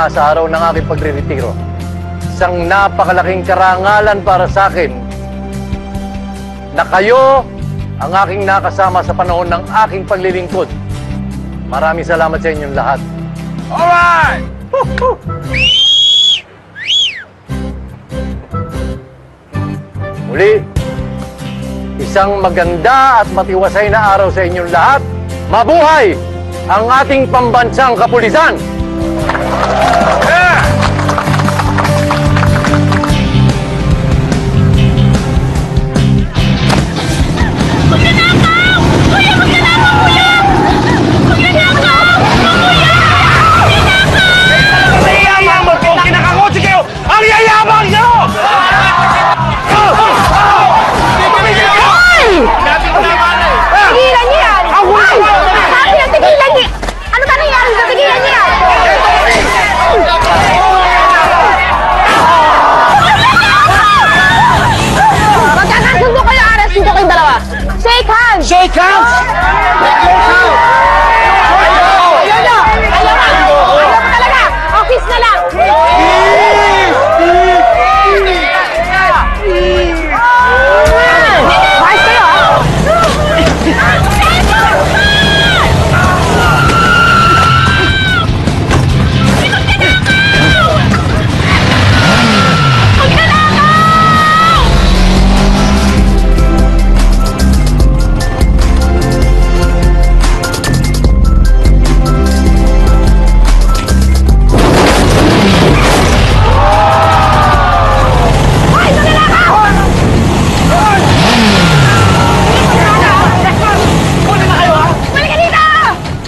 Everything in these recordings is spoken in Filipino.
na sa araw ng aking pagre-retiro. Isang napakalaking karangalan para sa akin na kayo ang aking nakasama sa panahon ng aking paglilingkod. Maraming salamat sa inyong lahat. Alright! Muli, isang maganda at matiwasay na araw sa inyong lahat. Mabuhay ang ating pambansang kapulisan! Yeah!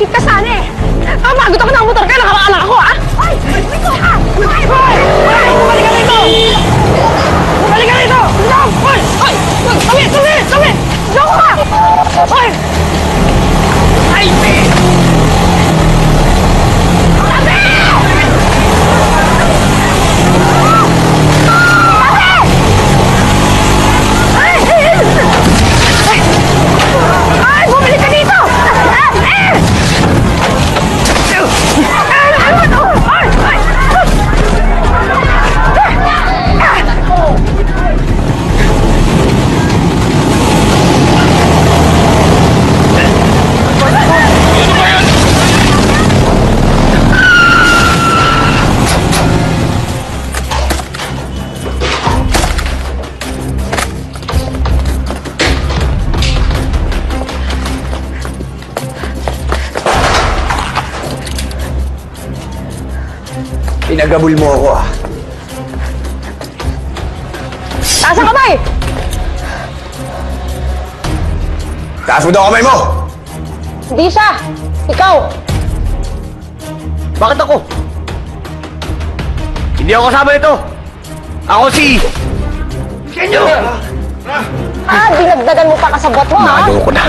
Kit ka sana Pinagabul mo ako ah. Taas ang kamay! Taas mo daw kamay mo! Hindi siya! Ikaw! Bakit ako? Hindi ako kasama nito! Ako si... Kenyo! Ah, dinagdagan mo pa kasabot mo, ha? Nalo ko na.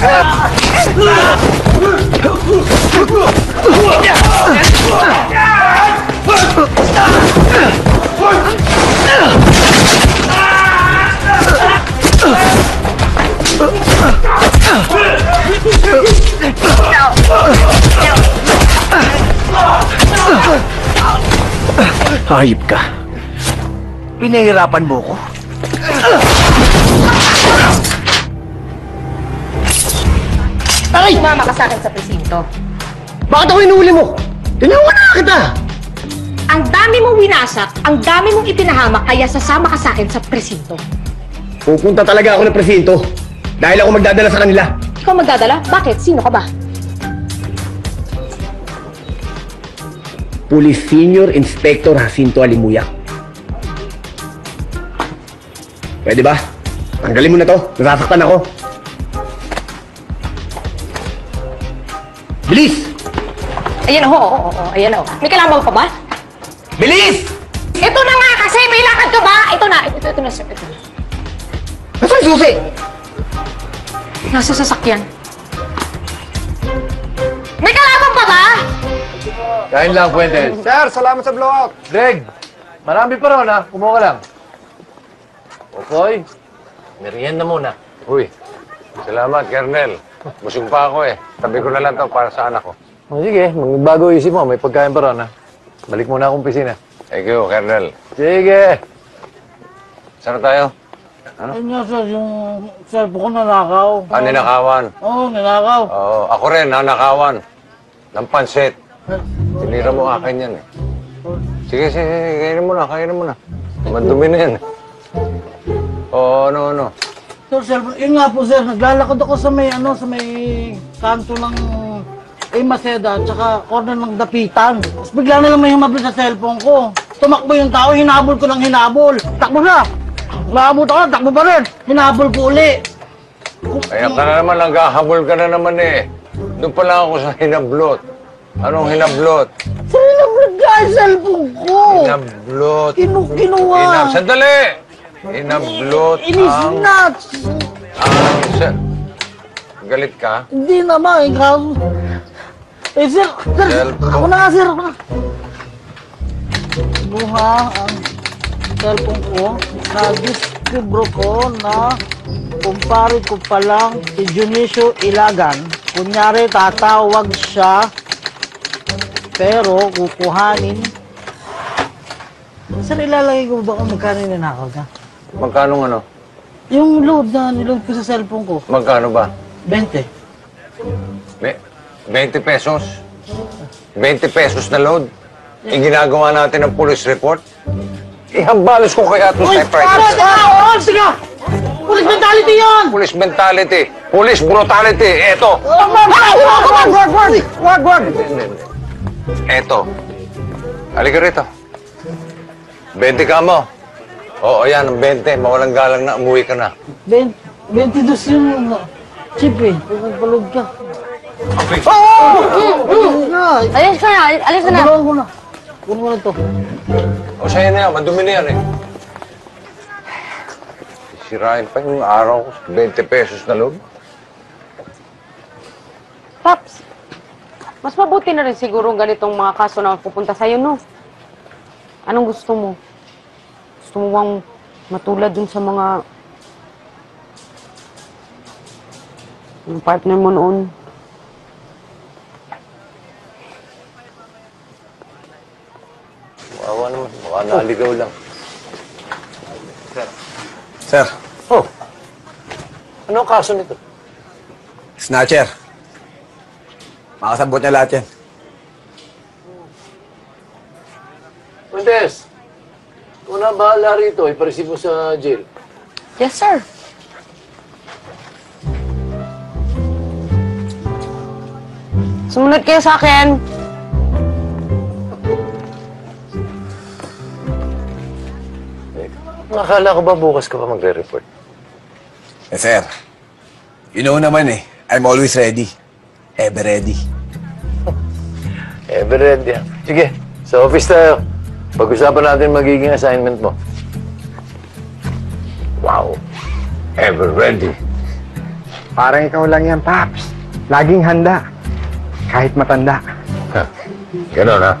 Hayop ka. Pinahirapan mo ko. Sumama ka sa akin sa presinto. Bakit ako inuuli mo? Tinawala na kita! Ang dami mong winasak, ang dami mong ipinahamak, kaya sasama ka sa akin sa presinto. Pupunta talaga ako ng presinto. Dahil ako magdadala sa kanila. Ikaw magdadala? Bakit? Sino ka ba? Police Senior Inspector Jacinto Alimuyak. Pwede ba? Tanggalin mo na to. Nasasaktan ako. Ayan, oo, oo, oo, ayan, oo. May kailangan pa ba? Bilis! Ito na nga kasi, may lakad ka ba? Ito na, ito, ito na, sir, ito na. Nasaan yung susi? Nasa sasakyan. May kalaban pa ba? Kain lang, Fuentes. Sir, salamat sa blowout. Greg, marami pa ron ha. Kumuha ka lang. Okay. Merienda muna. Uy, salamat, Kernel. Busog pa ako eh. Tabi ko na lang to para sa anak ko. O sige, magbago isip mo. May pagkain pa ron ha. Balik muna akong pisina. Thank you, Kernel. Sige. Saan na tayo? Ayun nga sir, yung cellphone ko nanakaw. Ah, ninakawan. Oo, nanakaw. Oo, ako rin, nanakawan. Ng pansit. Tinira mo akin yan eh. Sige, sige, sige, kainin mo na, kainin mo na. Madumi na yan. Oo, ano, ano. Sir, cellphone, yun nga po sir, naglalakad ako sa may, ano, sa may kanto ng eh, Maceda, tsaka corner ng Dapitan. Tapos bigla na lang may humabol sa cellphone ko. Tumakbo yung tao, hinabol ko ng hinabol. Takbo na! Maabot ako, takbo pa rin. Hinabol ko uli. Kaya ka na naman, naghahabol ka na naman eh. Doon pa lang ako sa hinablot. Anong hinablot? Sir, hinabol ka yung cellphone ko. Hinablot. Kinu kinuha. Hinab... Sandali! Hinablot ang... na. ang... Galit ka? Hindi naman, eh, kaso... Eh, sir, sir, Cellphone. ako na nga, sir, ako na. Buha ang cellphone ko, na-discover ko na kumpare ko pa lang si Junicio Ilagan. Kunyari, tatawag siya, pero kukuhanin. Sir, ilalagay ko ba kung magkano yung nanakaw ka? Magkano ano? Yung load na niload ko sa cellphone ko, Magkano ba? 20. Be- 20 pesos? 20 pesos na load? Yung ginagawa natin ng police report? Ihambalos ko kaya ito Uy, sa para private. sa oh, sige! Police mentality yun! Police mentality. Police brutality. Eto. Wag, wag, wag, wag, wag, wag, wag, wag, wag. Eto. Halika rito. 20 ka mo. Oo, yan, ang 20. Mawalang galang na, umuwi ka na. 20 22 yung uh, chip eh. Kung nagpalog ka. Okay. Na, Alis ka na, alis ka na. Tulungan ko na. Kunin mo na to. O, sa'yo na yan. Madumi na yan eh. Sirain pa yung araw ko. 20 pesos na loob. Paps, mas mabuti na rin siguro ganitong mga kaso na pupunta sa'yo, no? Anong gusto mo? Gusto mo bang matulad dun sa mga... yung partner mo noon? Wawa naman. Baka naligaw lang. Sir, Oh. Ano ang kaso nito? snatcher. Makasabot niya lahat yan. Fuentes, ikaw na bahala rito. Ipareceive mo sa jail. Yes, sir. Sumunod kayo sa akin. Nakala ko ba bukas ka pa magre-report? Eh, sir. You know naman eh. I'm always ready. Ever ready. Everett yan. Sige, sa office tayo. Pag-usapan natin magiging assignment mo. Wow. ever ready. Parang ikaw lang yan, Paps. Laging handa. Kahit matanda. Ganon ha?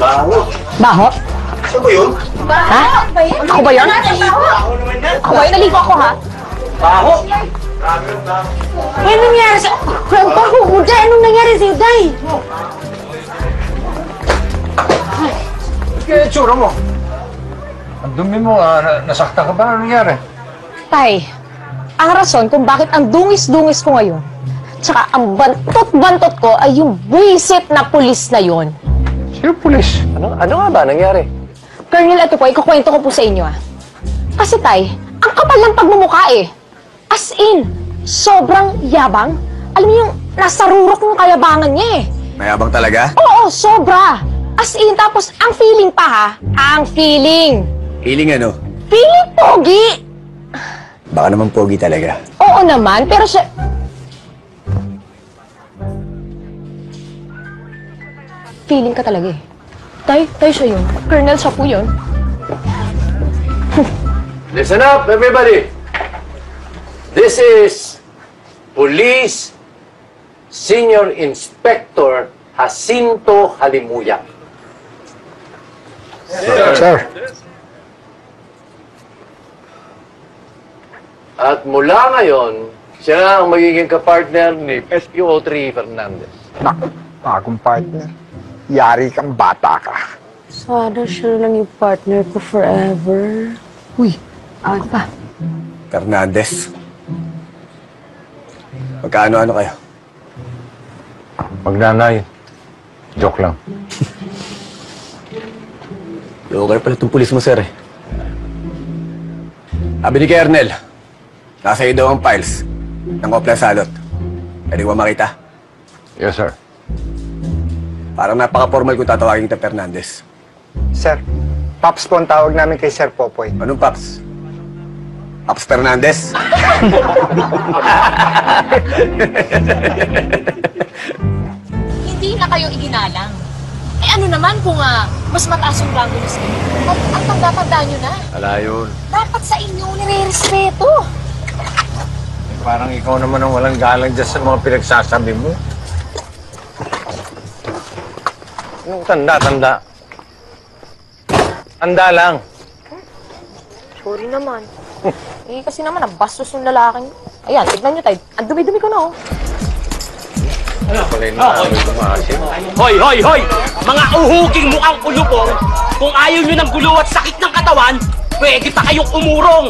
Baho? Saan ba yun? Ha? Ako ba yun? Ako ba yun? Naligo ako, ha? Baho? Ano nangyari sa... Ang baho mo, Day! Anong nangyari sa'yo, Day? Kaya tsura mo. Ang dumi mo, ah, na- nasaktan ka ba? Ano nangyari? Tay, ang rason kung bakit ang dungis-dungis ko ngayon, tsaka ang bantot-bantot ko ay yung buwisit na pulis na yon. Sino pulis? Ano, ano nga ba nangyari? Colonel, ito po, ikukwento ko po sa inyo ah. Kasi tay, ang kapal ng pagmumukha eh. As in, sobrang yabang. Alam niyo yung nasa rurok ng kayabangan niya eh. Mayabang talaga? Oo, sobra. As in, tapos ang feeling pa ha, ang feeling. Hiling ano? Feeling pogi. Baka naman pogi talaga. Oo naman, pero siya... Feeling ka talaga eh. Tay, tay siya yun. Colonel, siya po yun. Listen up, everybody. This is Police Senior Inspector Jacinto Halimuyak. Sir. At mula ngayon, siya ang magiging kapartner ni SPO3 Fernandez. Naku, bagong partner. Yari kang bata ka. Sana siya lang yung partner ko forever. Uy, awag pa. Fernandez. Magkaano-ano kayo? Magnanay. Joke lang. Local pala itong pulis mo, sir eh. Sabi ni Kernel, nasa iyo daw ang files ng Opla Salot. Pwede ko ba makita? Yes, sir. Parang napaka-formal kung tatawagin kita Fernandez. Sir, Paps po ang tawag namin kay Sir Popoy. Anong Paps? Paps Fernandez? Hindi na kayo iginalang. Eh ano naman kung ah, mas mataas yung rango niyo sa inyo? At ang tanda-tanda nyo na. Ala yun. Dapat sa inyo nire-respeto. Parang ikaw naman ang walang galang dyan sa mga pinagsasabi mo. Yung tanda, tanda. Tanda lang. Sorry naman. eh, kasi naman, ang bastos yung lalaking. Ayan, tignan nyo tayo. Ang dumi-dumi ko na, oh. Pala yung nakakawin tumasin. Hoy, hoy, hoy! Mga uhuging mukhang kulubong, kung ayaw nyo ng gulo at sakit ng katawan, pwede pa kayong umurong.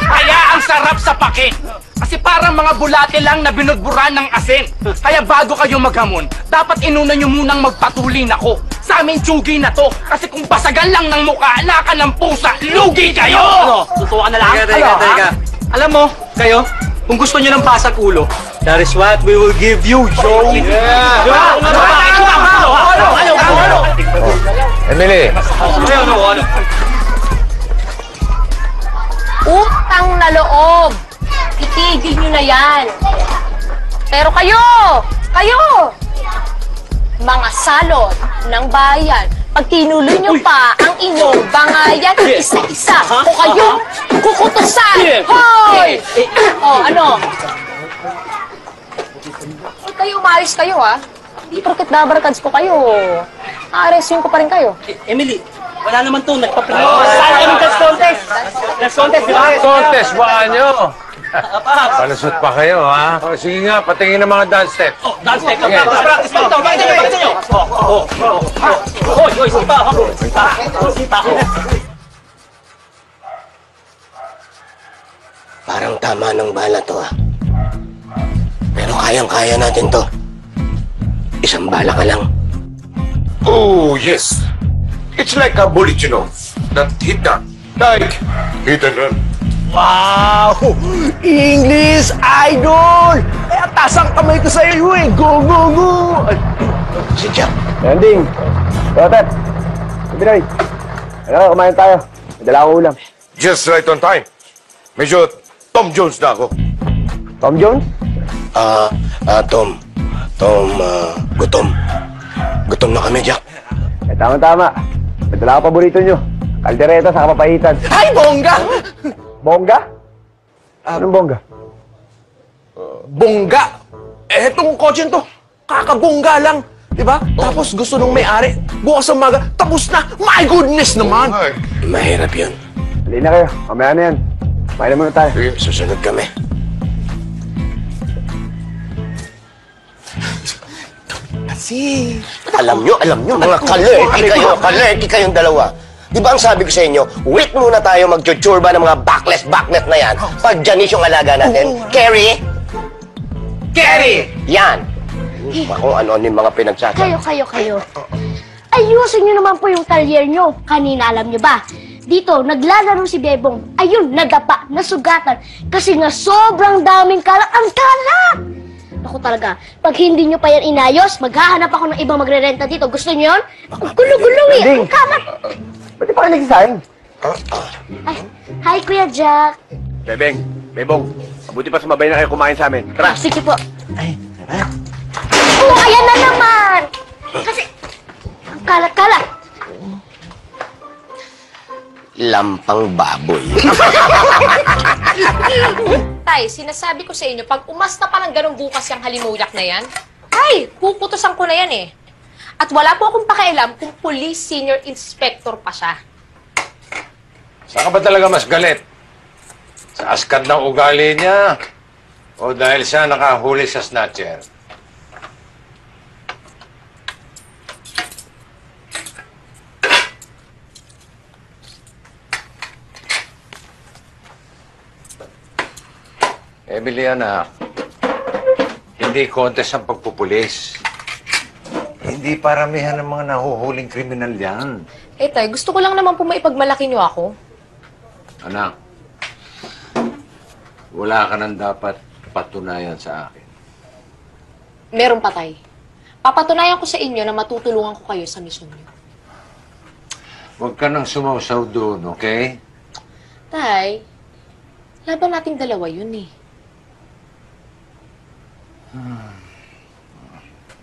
Kaya ang sarap sa pake. Kasi parang mga bulate lang na binudburan ng asin. Kaya bago kayo maghamon, dapat inuna nyo munang magpatulin ako. Sa amin tsugi na to. Kasi kung basagan lang ng mukha, laka ng pusa, lugi kayo! Ano? Tutukan na lang? Teka, teka, Ano, ha? teka. Alam mo, kayo, kung gusto nyo ng pasag ulo, that is what we will give you, Joe. Yeah! Ano ba? Ano ba? Ano? Ano? Ano? Ano? Emily, Ano? Ano? Utang na loob. Itigil nyo na yan. Pero kayo, kayo, mga salot ng bayan, pag tinuloy nyo pa ang inyong bangayan, isa-isa ko kayong kukutusan. Hoy! Oh, ano? Huwag kayo umayos kayo, ha? Hindi porket dabarkads ko kayo. Aaresuin ko pa rin kayo. Emily, wala naman to. Nagpa-play. Saan kami dance contest? Dance contest, di ba? contest ba nyo? Palusot pa kayo, ha? O, sige nga, patingin ng mga dance steps. Oh, dance step. Practice mo. Bakit nyo? Bakit nyo? Oh, oh, oh. Hoy, hoy, sipa ako. Sipa ako. Sipa ako. Parang tama ng bala to ah. Pero kayang-kaya natin to. Isang bala ka lang. Oh, yes. It's like a bullet, you know. That hit that. Like hit and run. Wow! English Idol! Kaya tasang kamay ko sa iyo eh. Go, go, go! Si Jack. Landing! Rotet! Binoy! Ano, kumain tayo. May dala ulam. Just right on time. Medyo Tom Jones na ako. Tom Jones? Ah, ah, Tom. Tom, ah, gutom. Gutom na kami, Jack. Eh, tama-tama. Dala akong paborito nyo. Kaldereta sa kapapahitan. Ay, bongga! Bongga? Anong bongga? Bongga! Eh, itong kotse to, kakabongga lang. Diba? Tapos gusto nung may-ari, bukas sa umaga, tapos na. My goodness naman! Mahirap yun. Halina kayo. Mamaya na yan. Na muna tayo. Sige, susunod kami. Kasi... Alam nyo, alam nyo, mga kalerki kayo, kalerki kayong dalawa. Di ba ang sabi ko sa inyo, wait muna tayo magchuchurba ng mga backless backless na yan pag Janice yung alaga natin. Carrie? Kerry! Yan! Kung ano-ano yung mga pinagsasabi. Kayo, kayo, kayo. Ayusin nyo naman po yung talyer nyo. Kanina, alam nyo ba? Dito, naglalaro si Bebong. Ayun, nadapa, nasugatan. Kasi nga sobrang daming kalat. Ang kalat! Ako talaga, pag hindi nyo pa yan inayos, maghahanap ako ng ibang magre-renta dito. Gusto nyo yun? Ang gulo-gulo eh. Ang kalat. Ba't di pa kayo nagsisayang? Ay, hi, Kuya Jack. Bebeng, Bebong, mabuti pa sumabay na kayo kumain sa amin. Ah, sige po. Ay, Oh, ayan na naman. Kasi, ang kalat-kalat. Lampang baboy. Tay, sinasabi ko sa inyo, pag umasta pa ng ganun bukas yung halimuyak na yan, ay, puputusan ko na yan eh. At wala po akong pakialam kung police senior inspector pa siya. Saan ka ba talaga mas galit? Sa askat ng ugali niya? O dahil siya nakahuli sa snatcher? Emily, anak, hindi contest ang pagpupulis. Hindi paramihan ng mga nahuhuling kriminal yan. Eh tay, gusto ko lang naman po maipagmalaki niyo ako. Anak, wala ka nang dapat patunayan sa akin. Meron pa tay. Papatunayan ko sa inyo na matutulungan ko kayo sa misyon niyo. Huwag ka nang sumausaw doon, okay? Tay, laban nating dalawa yun eh.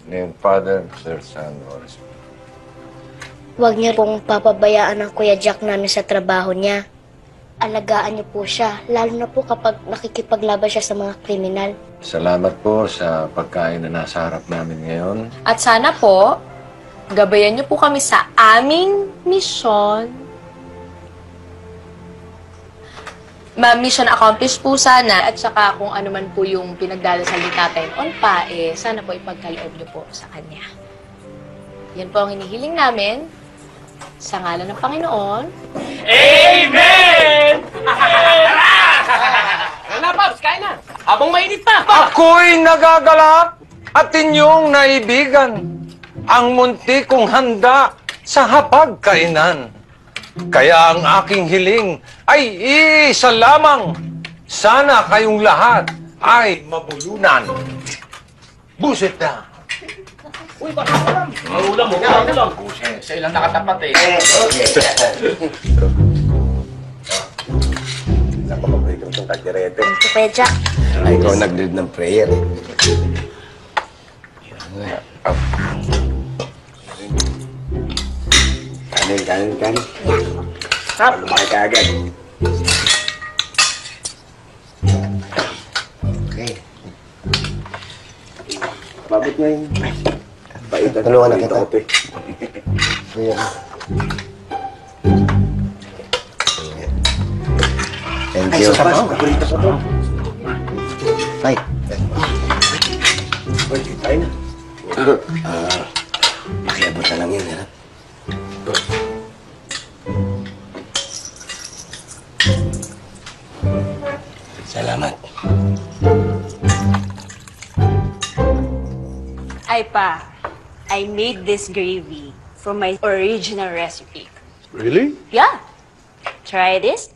Name Father, Sir Son, Holy Spirit. Huwag niyo pong papabayaan ang Kuya Jack namin sa trabaho niya. Alagaan niyo po siya, lalo na po kapag nakikipaglaban siya sa mga kriminal. Salamat po sa pagkain na nasa harap namin ngayon. At sana po, gabayan niyo po kami sa aming misyon. Ma-mission accomplished po sana at saka kung ano man po yung pinagdadasal ni tatay on pa, eh, sana po ipagkaloob niyo po sa kanya. Yan po ang hinihiling namin sa ngalan ng Panginoon. Amen! Tara, Pops, kain na. Habang mainit pa. Ako'y nagagalak at inyong naibigan ang munti kong handa sa hapagkainan. Kaya ang aking hiling ay isa lamang. Sana kayong lahat ay mabulunan. Busit na. Marulang mo, marulang. Siya ilang nakatapat eh. Napakabait ko itong you, Kuya Jack. Ay, ikaw nag-lead ng prayer eh. Kanin, kanin, kanin. Hap! Lumaki ka agad. Okay. Babot nga yun. Bait na Tulungan na kita. Ayan. Thank you. Ay. Uy, tayo na. Ah, pakiabot na lang yun, ha? Salamat. Ay pa, I made this gravy from my original recipe. Really? Yeah. Try this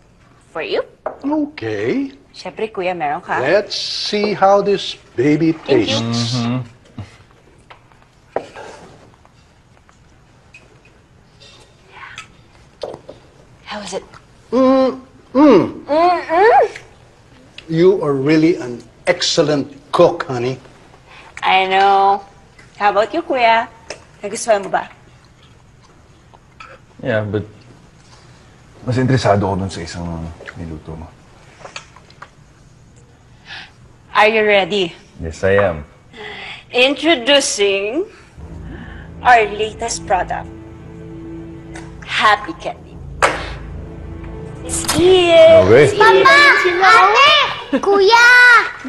for you. Okay. Siyempre, kuya, meron ka. Let's see how this baby Thank you. tastes. How is it? Mm, mm. Mm-mm. You are really an excellent cook, honey. I know. How about you, kuya? Nagustuhan mo ba? Yeah, but Mas interesado ako dun sa isang niluto mo. Are you ready? Yes, I am. Introducing our latest product, Happy Candy. Here. Okay. Here. Papa! Ate! Kuya!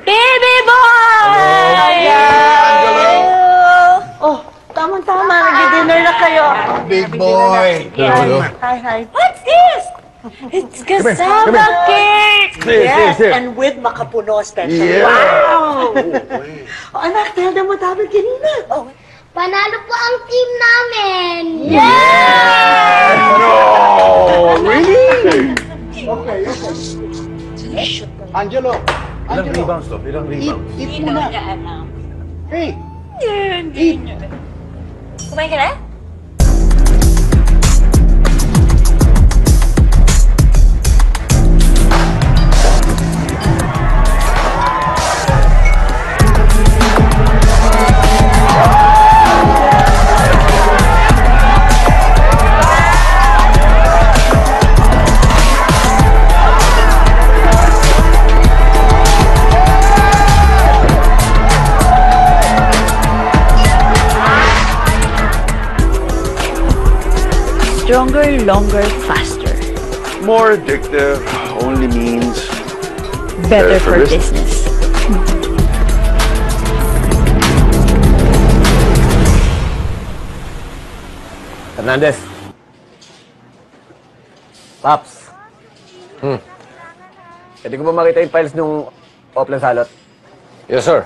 Baby boy! Oh, tama-tama. Nag-dinner na kayo. Big boy! Hi, hi, hi. What's this? It's cassava cake! Here, yes, here, here. and with makapuno special. Yeah. Wow! oh, anak, tell them what happened kanina. Oh, Panalo po ang team namin! No! Angelo, Ilang rebounds to? Ilang eat, rebounds? eat muna. Hey, Eat. Kumain ka na? Stronger, longer, faster. More addictive only means Better for for business. business. Hernandez. Paps. Hmm. Pwede ko ba makita yung files nung Oplan Salot? Yes, sir.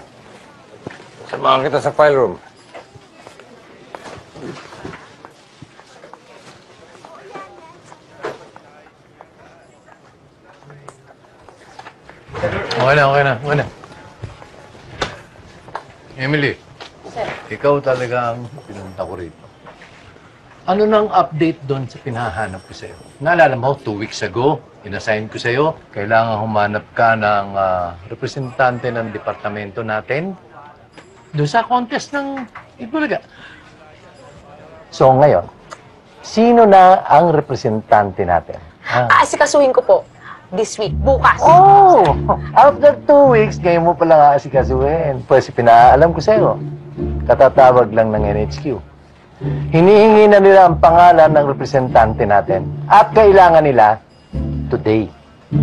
Samahan kita sa file room. Okay na, okay na, okay na. Emily, ikaw talaga ang pinunta ko rito. Ano nang update doon sa pinahanap ko sa'yo? Naalala mo, two weeks ago, inassign ko sa'yo, kailangan humanap ka ng ah, representante ng departamento natin doon sa contest ng Itbulaga. So ngayon, sino na ang representante natin? Ah. Aasikasuhin ko po. This week. Bukas. Oh! After two weeks, ngayon mo pala aasikasuhin. Pwes, pinaalam ko sa'yo. Katatawag lang ng NHQ. Hinihingi na nila ang pangalan ng representante natin. At kailangan nila today.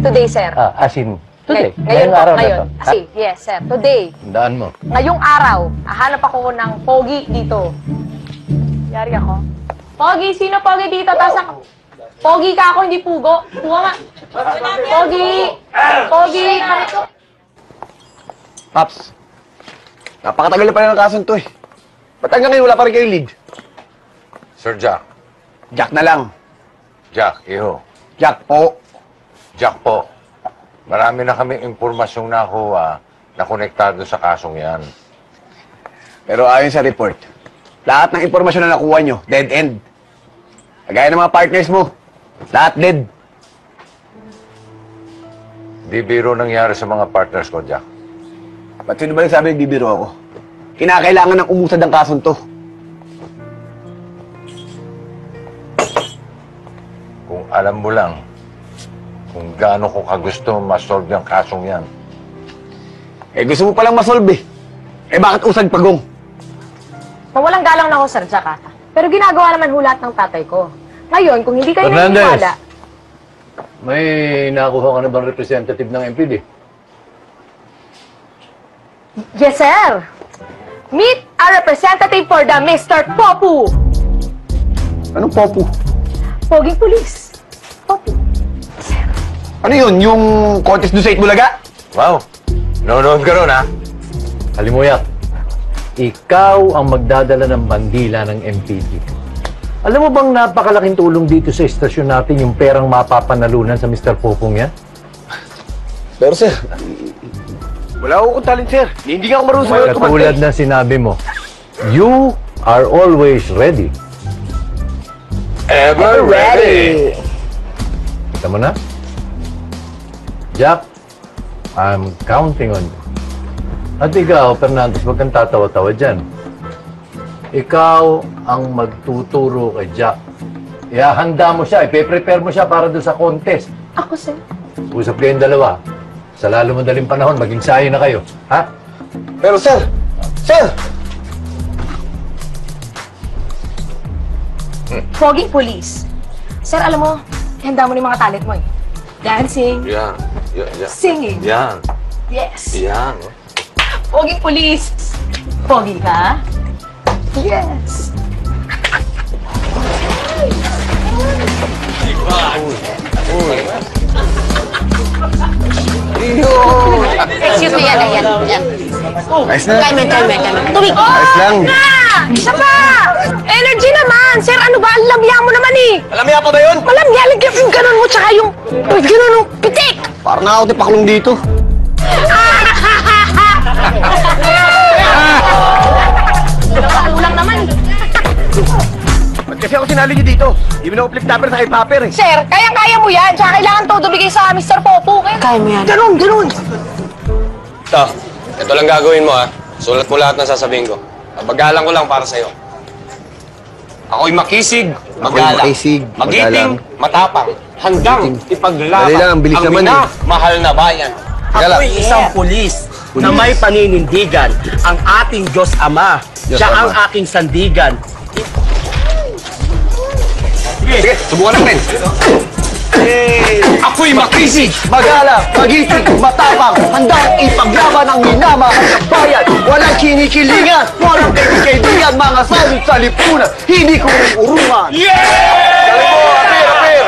Today, sir. Ah, as in, today. Ngay- ngayon po, araw ngayon. na to. Kasi, yes, sir. Today. Tandaan mo. Ngayong araw, hahanap ako ng pogi dito. Yari ako. Pogi, sino pogi dito? Taas ang... Pogi ka ako, hindi pugo. Pugo nga. Pogi! Pogi! Paps, napakatagal na pala ng kaso to eh. Ba't hanggang ngayon wala pa rin kayong lead? Sir Jack. Jack na lang. Jack, iho. Jack po. Jack po. Marami na kami impormasyong nakuha na konektado sa kasong yan. Pero ayon sa report, lahat ng impormasyon na nakuha nyo, dead end. Kagaya ng mga partners mo, lahat dead. Di biro nangyari sa mga partners ko, Jack. Ba't sino ba nagsabi nagbibiro ako? Kinakailangan ng umusad ang kasong to. Kung alam mo lang kung gaano ko kagusto ma-solve yung kasong yan. Eh gusto mo palang masolve eh. Eh bakit usad pagong? Mawalang galang na ako, Sir Jack, ah. Pero ginagawa naman hulat ng tatay ko. Ngayon, kung hindi kayo Fernandez! naniniwala, May nakuha ka na bang representative ng MPD? yes, sir. Meet a representative for the Mr. Popu. Anong popo? Poging pulis. Popu. Ano yun? Yung contest doon sa Itbulaga? Wow! Nonood ka ron, ha? Halimuyak, ikaw ang magdadala ng bandila ng MPD. Alam mo bang napakalaking tulong dito sa estasyon natin yung perang mapapanalunan sa Mr. Popong yan? Pero sir, wala akong talent sir. Hindi nga ako marunong sumayaw at Katulad na sinabi mo, you are always ready. Ever ready! Kita mo na? Jack, I'm counting on you. At ikaw, Fernandez, huwag kang tatawa-tawa dyan. Ikaw ang magtuturo kay Jack. Ihahanda mo siya, ipe-prepare mo siya para doon sa contest. Ako, sir. Usap kayong dalawa. Sa lalo madaling panahon, maging sayo na kayo. Ha? Pero sir, sir! Poging police. Sir, alam mo, handa mo na yung mga talent mo eh. Dancing, Yan. Yan. Yan. singing. Yan. Yes. Yan. Poging police. Pogi ka? Yes. Excuse me, yan, yan, yan. Ayos na. Time, time, time. Tubig! Ayos lang. Ah! Isa pa! Energy naman! Sir, ano ba? Ang lamya mo naman eh! Alamya pa ba yun? Malamya, lagyan yung ganun mo, tsaka yung, ganun yung pitik! Parang ako tipaklong dito. Nakakalulang kasi ako sinali niyo dito? Hindi mo na ako flip topper sa hip-hopper eh. Sir, kayang-kaya mo yan. Tsaka kailangan todo bigay sa Mr. Popo. Kaya mo yan. Ganun, ganun. Ito, ito lang gagawin mo ha. Sulat mo lahat ng sasabihin ko. Pagalang ko lang para sa'yo. Ako'y makisig, magalang. makisig, Magiting, magalang. matapang. Handang ipaglaban. Dali lang, ang bilis ang naman mina, eh. mahal na bayan. Gala. Ako'y isang pulis na may paninindigan. Ang ating Diyos Ama. Diyos Siya Ama. ang aking sandigan. Sige, subukan natin. Ako'y makisig, Magalang, magiting, matapang, handang ipaglaban ang minamahal ng bayan. Walang kinikilingan, walang kaibigan, mga salot sa lipunan, hindi ko rin urungan. Galing mo, apir, apir.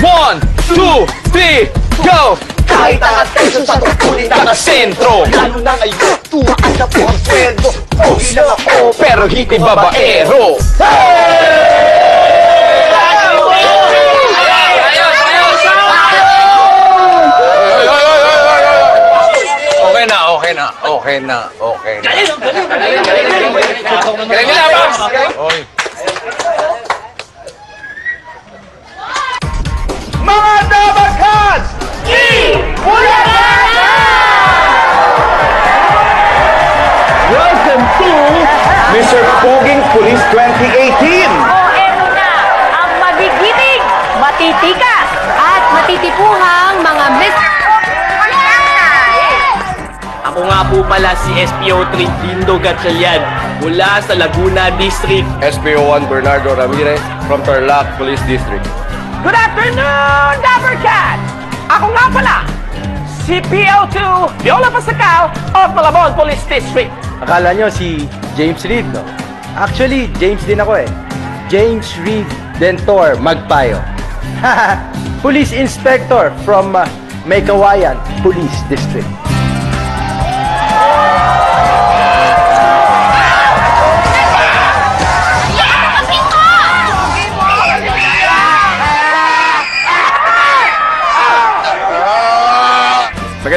One, two, three, go! Kahit ang atensyon sa tungkulin na Sentro! Lalo na ngayon, tumaan na po ang sweldo. Okay lang ako, Pero hindi babaero! Okay na, okay na, okay na, okay na. Galing nila, Babs! Oy. Mga dabaghas! Welcome to Mr. Poging Police 2018! O, eto na. Ang magigiting, matitikas, at matitipuhang mga Mr. Ako nga po pala si SPO3 Lindo Gatchalian mula sa Laguna District. SPO1 Bernardo Ramirez from Tarlac Police District. Good afternoon, Dapper Cat! Ako nga pala, si PO2 Viola Pasacal of Malabon Police District. Akala nyo si James Reed, no? Actually, James din ako eh. James Reed Dentor Magpayo. Police Inspector from uh, Maykawayan Police District.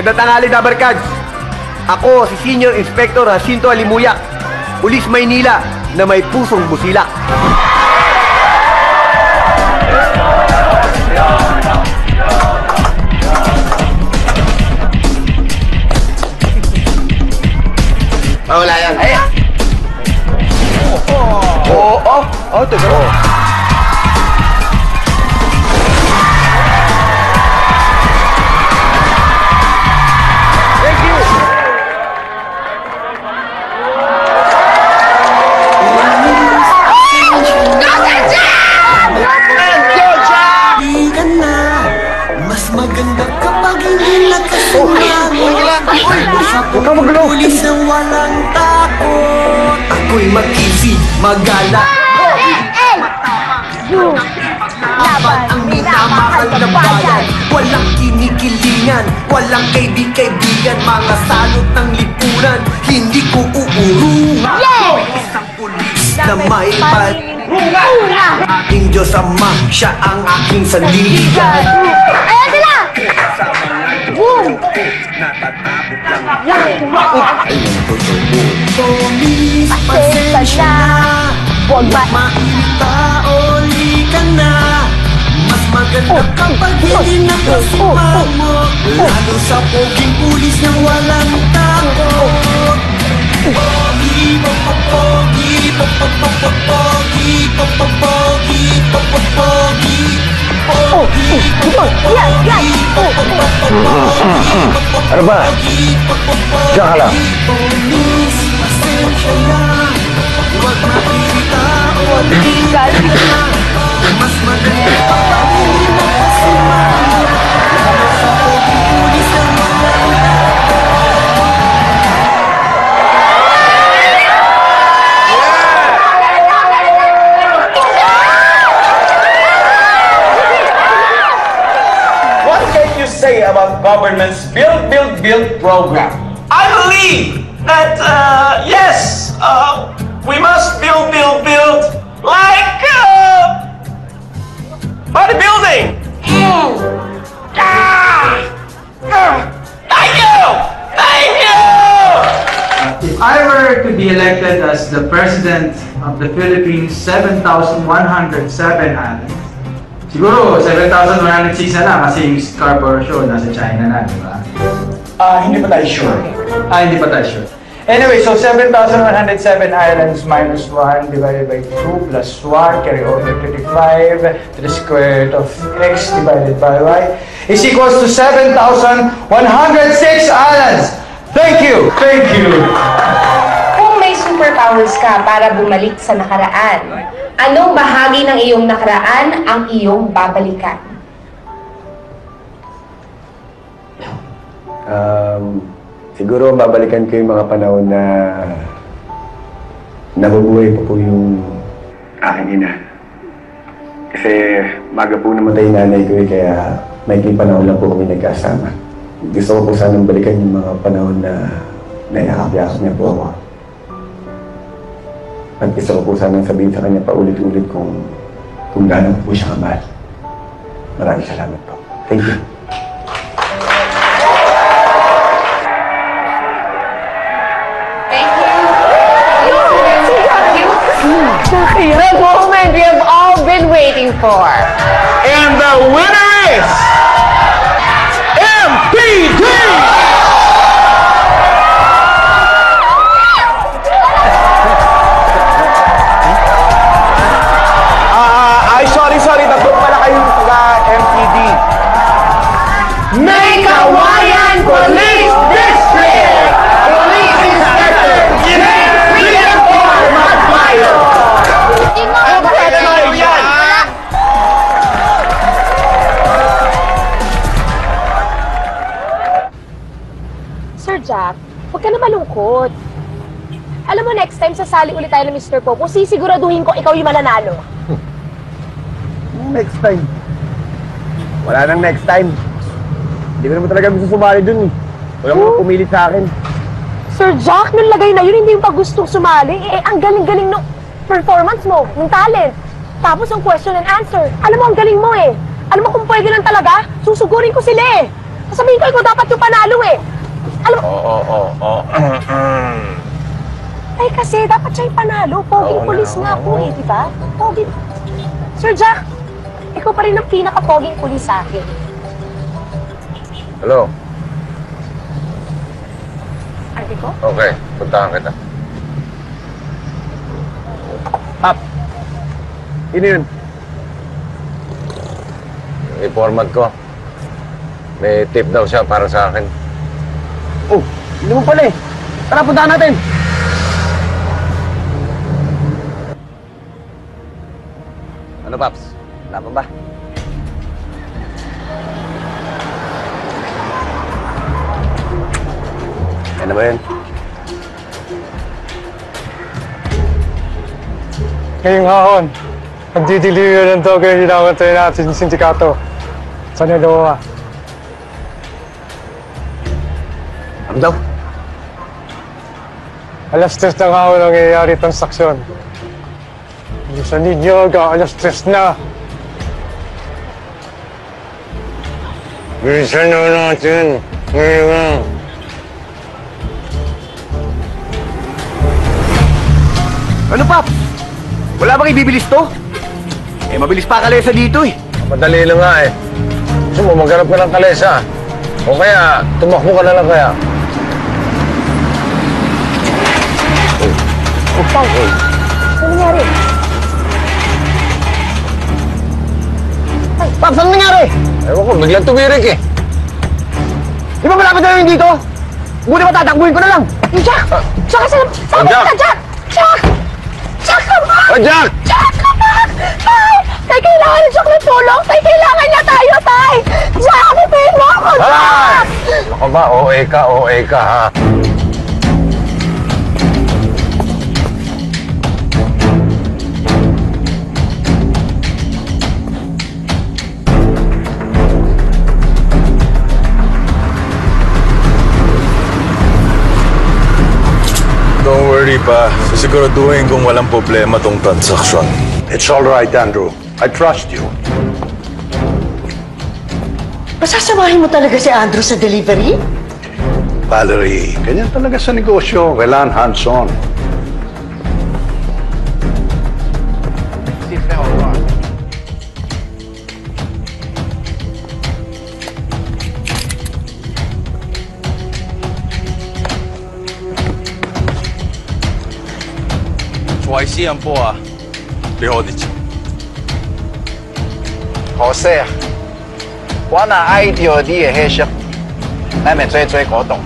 Magandang tanghali, Dabarkads! Ako, si Senior Inspector Jacinto Alimuyak, Pulis Maynila, na may pusong busila. Mawala yan. Ay! Oo, oh, oh, teka. Mas Diyos Ama, siya ang aking sandigan Ayan sila! Boom! Polis, pasensya na Huwag mairita o ka na Mas maganda kapag hindi nakasumamo Lalo sa poging pulis na walang takot Oh, oh, yan, yan. Oh, Ano ba? Diyan ka lang. What government's Build, Build, Build program? I believe that, uh, yes, uh, we must build, build, build like, uh, bodybuilding. Ah! Ah! Thank you! Thank you! If I were to be elected as the President of the Philippines 7,107 islands, siguro 7,106 na lang kasi yung Scarborough Show nasa China na, di ba? Ah, hindi pa tayo sure. Ah, hindi pa tayo sure. Anyway, so 7,107 islands minus 1 divided by 2 plus 1 carry over 35 to the square root of x divided by y is equals to 7,106 islands! Thank you! Thank you! Superpowers ka para bumalik sa nakaraan, anong bahagi ng iyong nakaraan ang iyong babalikan? Um, siguro babalikan ko yung mga panahon na nabubuhay pa po yung aking ina. Kasi maga po namatay nanay ko eh, kaya may panahon lang po kami nagkasama. Gusto ko po sanang balikan yung mga panahon na naiakap-yakap niya po ako. At gusto ko po sanang sabihin sa kanya paulit-ulit kung kung gaano po siya kamahal. Maraming salamat po. Thank you. The moment we have all been waiting for. And the winner is malungkot. Alam mo, next time sasali ulit tayo ng Mr. Popo, sisiguraduhin ko ikaw yung mananalo. Next time. Wala nang next time. Hindi ko naman talaga gusto sumali dun eh. Wala mo pumilit sa akin. Sir Jack, nung lagay na yun, hindi yung pag gustong sumali. Eh, ang galing-galing ng performance mo, ng talent. Tapos ang question and answer. Alam mo, ang galing mo eh. Alam mo kung pwede lang talaga, susugurin ko sila eh. Sasabihin ko, ikaw dapat yung panalo eh. Alam mo, Oo, oo, oo. ay kasi dapat siya yung panalo. Poging pulis nga po eh, di ba? Pogi. Sir Jack, ikaw pa rin ang pinaka-poging pulis sa akin. Hello? Ate ko? Okay, puntahan kita. Up! Sino yun? Informant ko. May tip daw siya para sa akin. Oh, hindi mo pala eh. Tara, puntahan natin. Ano, Paps? Pa ba? Ano ba yun? Ngayong hahon, magdidiliver ng toga yung hinamantay natin yung sindikato sa Naloa. Daw? Alas tres ng hahon ang nangyayari transaksyon. Bilisan ninyo, ga alas tres na. Bilisan na natin. Ngayon nga. Ano, Pap? Wala bang ibibilis to? Eh, mabilis pa kalesa dito eh. Madali lang nga eh. Gusto mo, maghanap ka ng kalesa. O kaya, tumakbo ka na lang kaya. Tay, ano nangyari? Paps, ano nangyari? Ewan ko, biglang tumirik eh. Di ba malapit na yun dito? Buti ba tatakbuhin ko na lang? Jack! Jack, saan? Saan Jack! ka, Jack? Jack! Jack, back! Oh, Jack! Jack, come back! Tay! Tay, kailangan Jack ng tulong! Tay, kailangan niya tayo, Tay! Jack, ipin mo ako, Ay! Jack! Ako ba, OA ka, OA ka ha? Pa. Sisiguraduhin kung walang problema tong transaksyon. It's all right, Andrew. I trust you. Masasamahin mo talaga si Andrew sa delivery? Valerie, ganyan talaga sa negosyo. Kailangan hands-on. 你和我比奥迪，好说。我哪爱着你的那些，难免追追古董。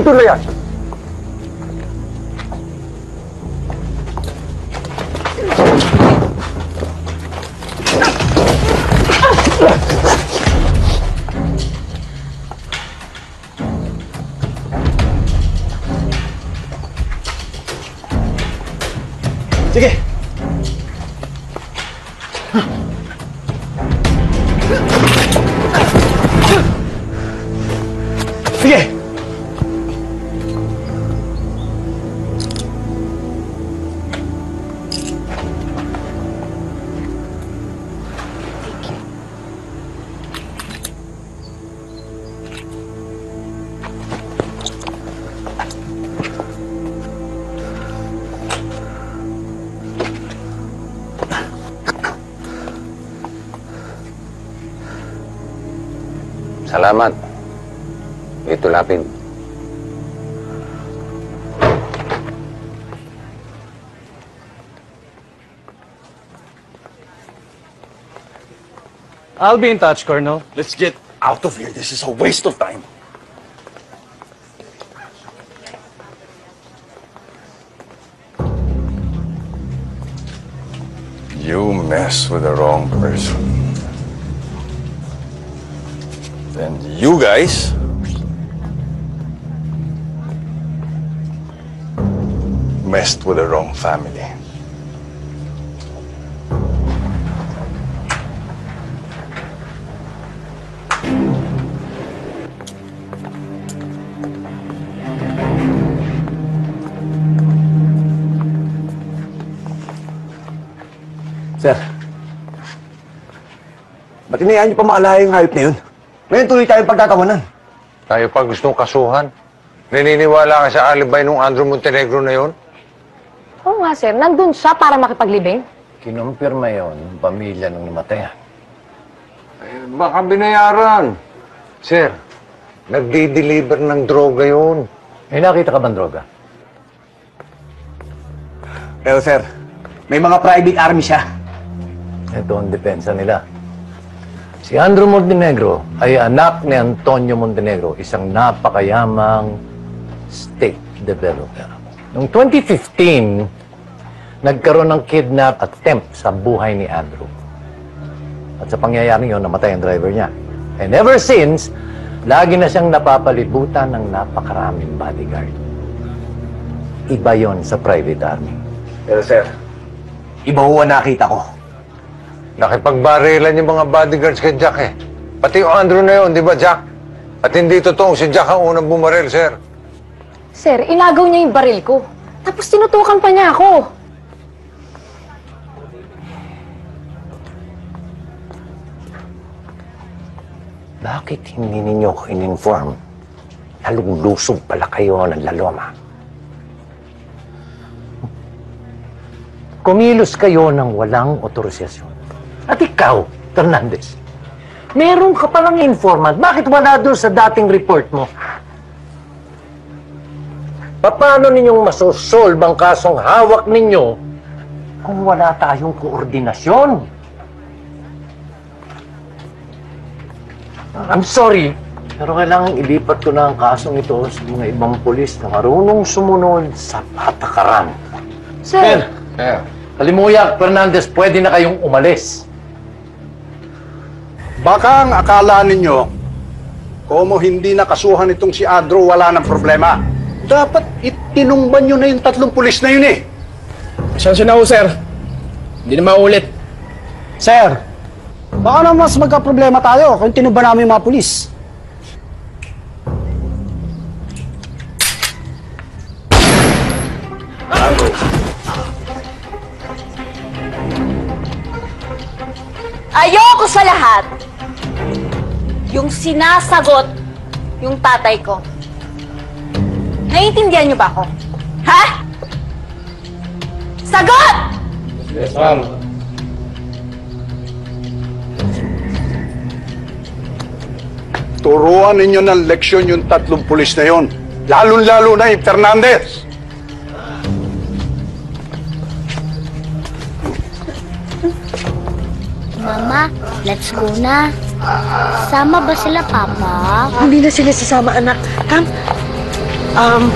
Mo ituloy Salamat. Ito lapid. I'll be in touch, Colonel. Let's get out of here. This is a waste of time. You mess with the wrong person. Then you guys messed with the wrong family. Sir, ba't inayaan niyo pa makalaya yung hayop na yun? Ngayon tuloy tayong pagtatawanan. Tayo pa gustong kasuhan. Naniniwala ka sa alibay nung Andrew Montenegro na yon? Oo nga, sir. Nandun siya para makipaglibing. Kinumpirma yon ng pamilya nung namatayan. Eh, baka binayaran. Sir, nagdi-deliver ng droga yon. May nakita ka bang droga? Pero sir, may mga private army siya. Ito ang depensa nila. Si Andrew Montenegro ay anak ni Antonio Montenegro, isang napakayamang state developer. Noong 2015, nagkaroon ng kidnap attempt sa buhay ni Andrew. At sa pangyayari yun, namatay ang driver niya. And ever since, lagi na siyang napapalibutan ng napakaraming bodyguard. Iba yon sa private army. Pero sir, iba ho ang nakita ko. Nakipagbarilan yung mga bodyguards kay Jack eh. Pati yung Andrew na yun, di ba Jack? At hindi totoong si Jack ang unang bumaril, sir. Sir, inagaw niya yung baril ko. Tapos tinutukan pa niya ako. Bakit hindi ninyo ko in-inform? Naluglusog pala kayo ng laloma. Kumilos kayo ng walang otorisasyon. At ikaw, Fernandez, meron ka palang informant. Bakit wala doon sa dating report mo? Paano ninyong masosolve ang kasong hawak ninyo kung wala tayong koordinasyon? I'm sorry, pero kailangan ilipat ko na ang kasong ito sa mga ibang polis na marunong sumunod sa patakaran. Sir! Sir. Kalimuyak, Fernandez, pwede na kayong umalis. Baka ang akala ninyo, como hindi nakasuhan itong si Andrew, wala ng problema. Dapat itinumban nyo na yung tatlong pulis na yun eh. Pasensya na ho, sir. Hindi na maulit. Sir, baka na mas magka-problema tayo kung tinuba namin yung mga pulis. Ayoko sa lahat yung sinasagot yung tatay ko. Naiintindihan niyo ba ako? Ha? Sagot! Yes, ma'am. Turuan ninyo ng leksyon yung tatlong pulis na yun. Lalong-lalo na yung Fernandez. Mama, let's go na. Sama ba sila, Papa? Hindi na sila sasama, anak. Come. Um,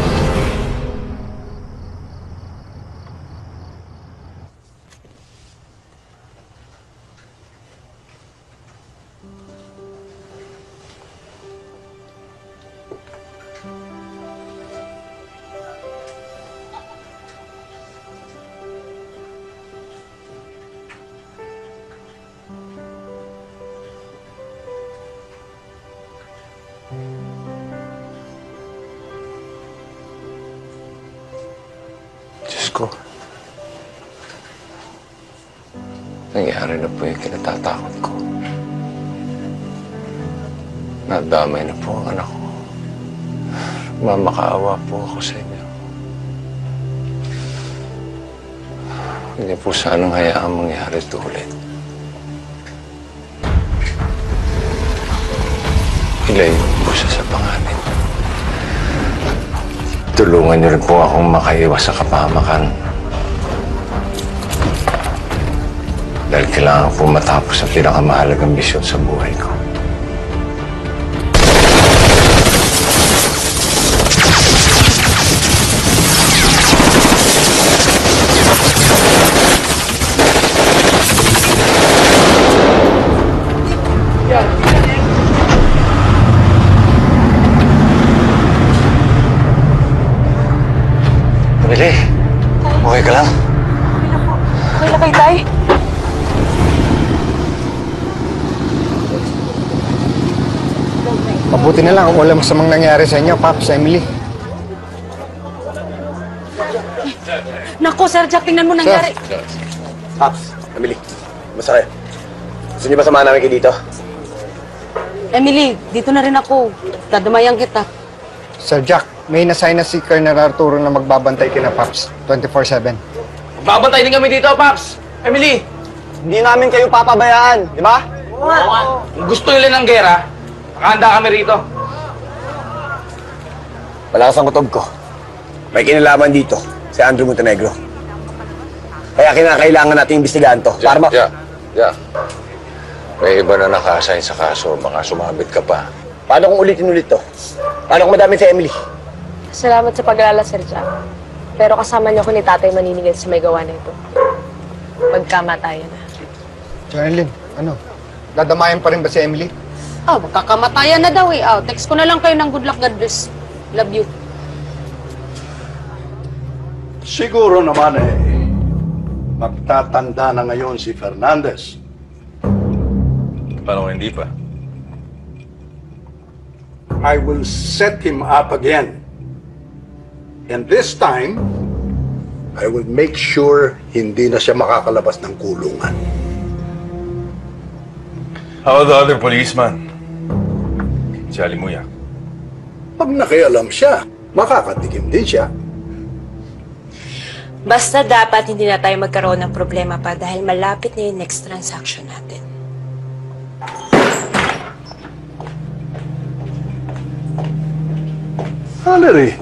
Sa inyo. Hindi po sanang hayaang mangyari ito ulit. Ilayo po siya sa panganin. Tulungan niyo rin po akong makaiwas sa kapahamakan. Dahil kailangan po matapos ang pinakamahalagang misyon sa buhay ko. Mabuti na lang wala masamang nangyari sa inyo, Pops, Emily. Nako, Sir Jack, tingnan mo nangyari. Pops, Emily, basta kayo. Gusto niyo ba samahan namin kayo dito? Emily, dito na rin ako. Dadamayan kita. Sir Jack, may nasign na si Colonel Arturo na magbabantay kina Pops 24-7. Babantay din kami dito, Paps. Emily. Hindi namin kayo papabayaan, di ba? Kung gusto nila ng gera, nakahanda kami rito. Malakas ang kutob ko. May kinalaman dito, si Andrew Montenegro. Kaya kinakailangan natin imbestigahan to. Para ma... Yeah, yeah. May iba na naka-assign sa kaso, baka sumabit ka pa. Paano kung ulitin-ulit to? Paano kung madami si Emily? Salamat sa pag-alala, Sir Jack. Pero kasama niyo ko ni Tatay maninigil sa may gawa na ito. Pagkamatayan na. Jonelyn, ano? Dadamayan pa rin ba si Emily? Oh, magkakamatayan na daw eh. Oh, text ko na lang kayo ng good luck, God bless. Love you. Siguro naman eh, magtatanda na ngayon si Fernandez. Kung hindi pa? I will set him up again. And this time, I will make sure hindi na siya makakalabas ng kulungan. How about the other policeman? Si Alimuyak. Pag nakialam siya, makakatikim din siya. Basta dapat hindi na tayo magkaroon ng problema pa dahil malapit na yung next transaction natin. Valerie,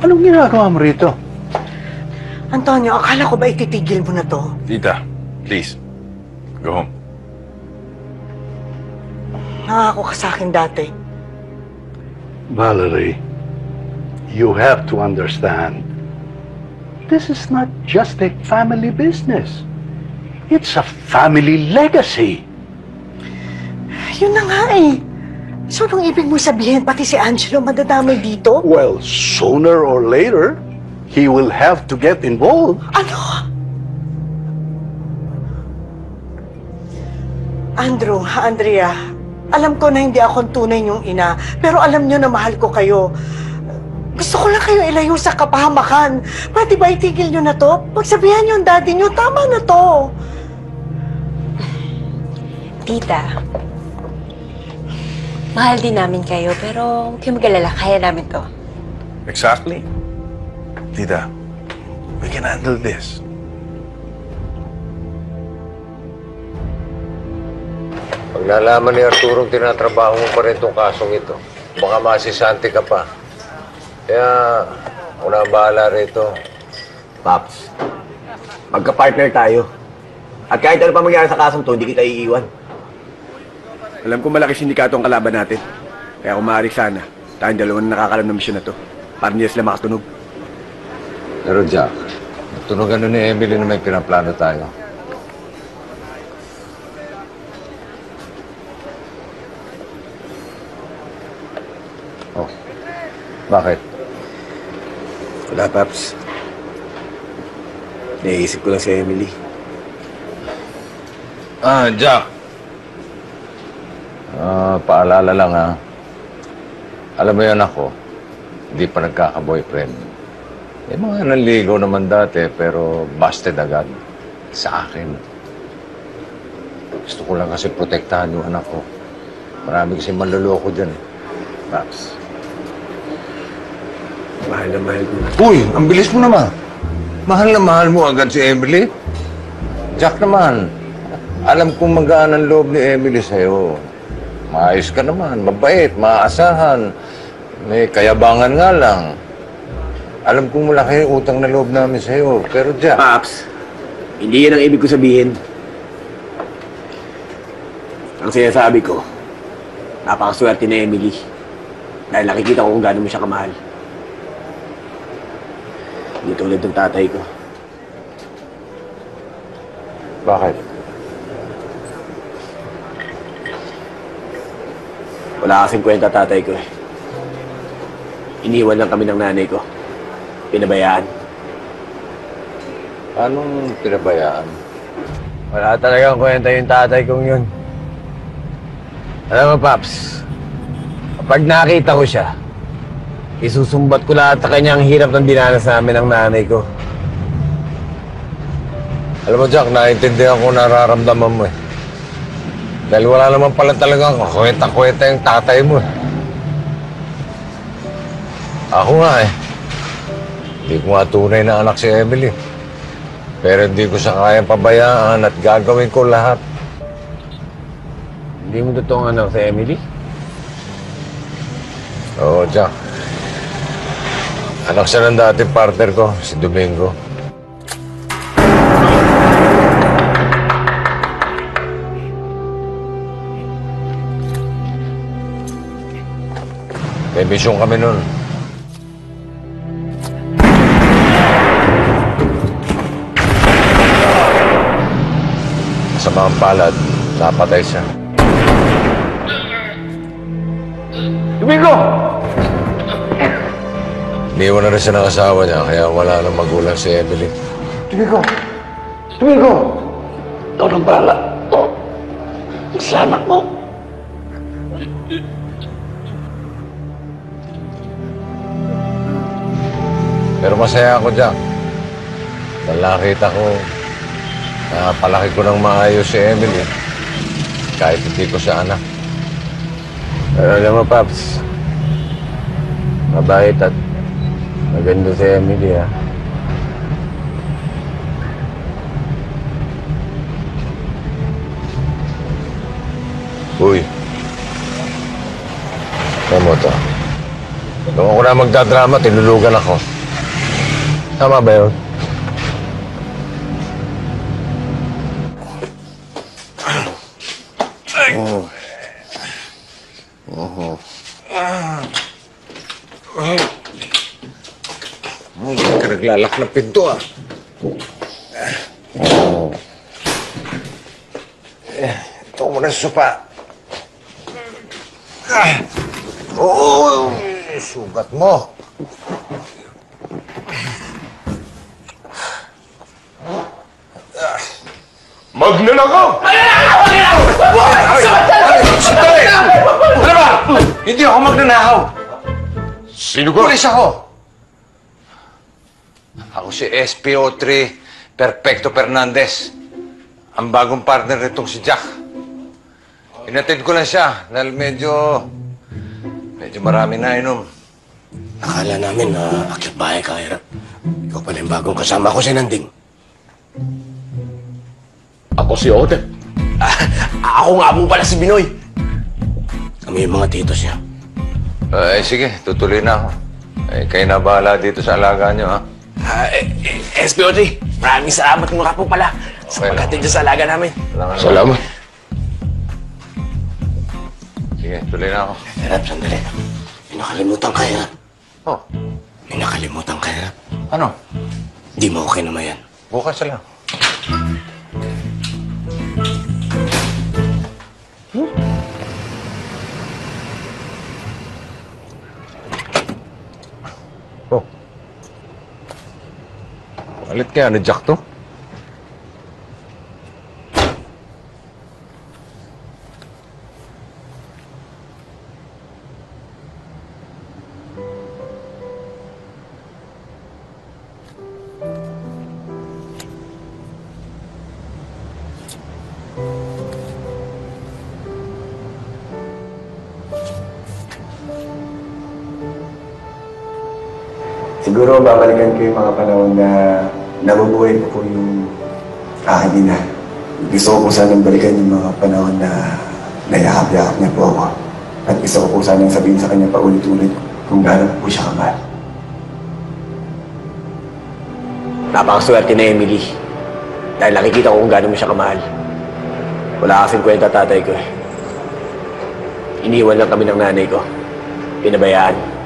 anong ginagawa mo rito? Antonio, akala ko ba ititigil mo na to? Tita, please. Go home. Nangako ka sa akin dati. Valerie, you have to understand. This is not just a family business. It's a family legacy. Yun na nga eh. So, anong ibig mo sabihin, pati si Angelo madadamay dito? Well, sooner or later, he will have to get involved. Ano? Andrew, Andrea, alam ko na hindi ako tunay yung ina, pero alam nyo na mahal ko kayo. Gusto ko lang kayo ilayo sa kapahamakan. Pwede ba itigil nyo na to? Pagsabihan nyo ang daddy nyo, tama na to. Tita, mahal din namin kayo, pero huwag kayong mag-alala, kaya namin to. Exactly. Tita, we can handle this. Pag nalaman ni Arturo tinatrabaho mo pa rin itong kasong ito, baka masisante ka pa. Kaya, una bahala rito. Paps, magka-partner tayo. At kahit ano pa mangyari sa kasong to, hindi kita iiwan. Alam ko malaki sindikato ang kalaban natin. Kaya kung maaari sana, tayong dalawa na nakakalam ng misyon na to. Para na sila makatunog. Pero Jack, tunugan nun ni Emily na may pinaplano tayo. Bakit? Wala, Paps. Naisip ko lang si Emily. Ah, Jack. Ah, paalala lang ha. Alam mo yan ako, hindi pa nagkaka-boyfriend. Eh, mga nanligaw naman dati, pero busted agad. Sa akin. Gusto ko lang kasi protektahan yung anak ko. Marami kasi manluloko dyan. eh. Paps. Mahal na mahal ko. Uy, ang bilis mo naman. Mahal na mahal mo agad si Emily. Jack naman, alam kong magaan ang loob ni Emily sa'yo. Maayos ka naman, mabait, maaasahan. May kayabangan nga lang. Alam kong malaki yung utang na loob namin sa'yo. Pero Jack... Paps, hindi yan ang ibig ko sabihin. Ang sinasabi ko, napakaswerte ni Emily. Dahil nakikita ko kung gaano mo siya kamahal. Hindi tulad ng tatay ko. Bakit? Wala kasing kwenta tatay ko eh. Iniwan lang kami ng nanay ko. Pinabayaan. Anong pinabayaan? Wala talagang kwenta yung tatay kong yun. Alam mo, Paps, kapag nakita ko siya, isusumbat ko lahat sa kanya ang hirap ng dinanas namin ng nanay ko. Alam mo, Jack, naiintindihan ko nararamdaman mo eh. Dahil wala naman pala talagang kwenta-kwenta yung tatay mo eh. Ako nga eh. Hindi ko nga tunay na anak si Emily. Pero hindi ko siya kayang pabayaan at gagawin ko lahat. Hindi mo totoong anak si Emily? Oo, Jack. Anak siya ng dating partner ko, si Domingo. May mission kami nun. Sa mga palad, napatay siya. Domingo! Iniwan na rin siya ng asawa niya, kaya wala nang magulang si Emily. Domingo! Domingo! Ikaw nang bahala. Oh. Sa anak mo. Pero masaya ako dyan. Dahil nakita ko na palaki ko ng maayos si Emily. Kahit hindi ko siya anak. Pero alam mo, Paps, mabait at maganda si Emily, ha? Uy. Ano mo to? Nung ako na magdadrama, tinulugan ako. Tama ba yun? Naglalak ng pinto ah. Oh. Eh, ito mo na sopa. Ah. Oo, sugat mo. Magnanakaw! Sandali! Ano ba? Hindi ako magnanakaw. Sino ka? Pulis ako. Ako si SPO3 Perfecto Fernandez. Ang bagong partner nitong si Jack. Inatid ko lang siya dahil medyo... Medyo marami na inom. Akala namin na akyat bahay ka, Hirap. Ikaw pala yung bagong kasama ko si Nanding. Ako si Odette. ako nga po pala si Binoy. Kami yung mga titos niya. Eh, sige, tutuloy na ako. Eh, kayo na bahala dito sa alaga niyo, ha? Ah, eh, eh, SPO3, maraming salamat nga po pala sa Okay niyo sa alaga namin. Salamat. Sige, tuloy na ako. Hirap, sandali. May nakalimutan ka, Hirap. Oh. May nakalimutan ka, Hirap. Ano? Di mo okay naman yan. Bukas lang. Alit kaya ni Jack to? Siguro babalikan ko yung mga panahon na nabubuhay ko po yung aking ina. Gusto ko po sanang balikan yung mga panahon na nayakap-yakap niya po ako. At gusto ko po sanang sabihin sa kanya paulit-ulit kung gaano ko po siya kamahal. Napakaswerte na Emily. Dahil nakikita ko kung gaano mo siya kamahal. Wala kasing kwenta tatay ko eh. Iniwan lang kami ng nanay ko. Pinabayaan.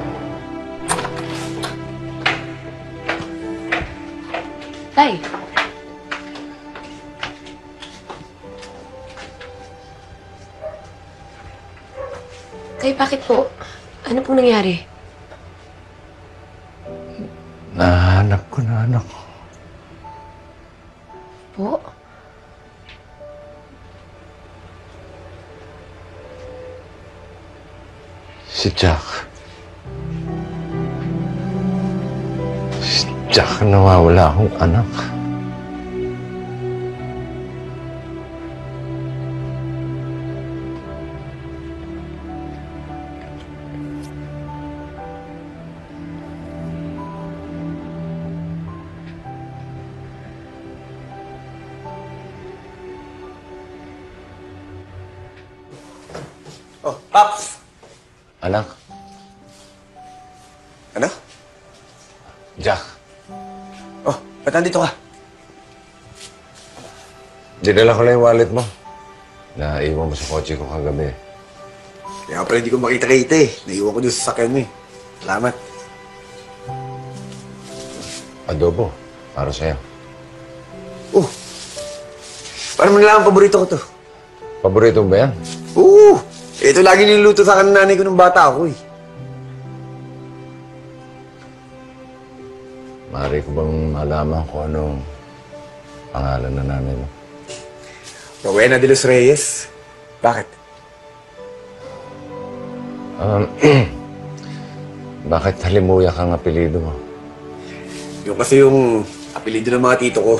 Tay. Tay, bakit po? Ano pong nangyari? Nahanap ko na anak ko. Po? Si Jack. Si Jack nawawala akong anak. Oh, Paps! Anak, ba't nandito ka? dinala ko na yung wallet mo. Naiwan mo sa kotse ko kagabi. Kaya pala hindi ko makita-kita eh. Naiwan ko doon sa sakyan mo eh. Salamat. Adobo, para sa'yo. Oh! Parang nalaman paborito ko to. Paborito mo ba yan? Oo! Ito lagi niluluto sa akin ng nanay ko nung bata ako eh. Ko bang malaman kung anong pangalan na nanay mo? Rowena de los Reyes. Bakit? Um, bakit halimuyak ang apelido mo? Yung kasi yung apelido ng mga tito ko.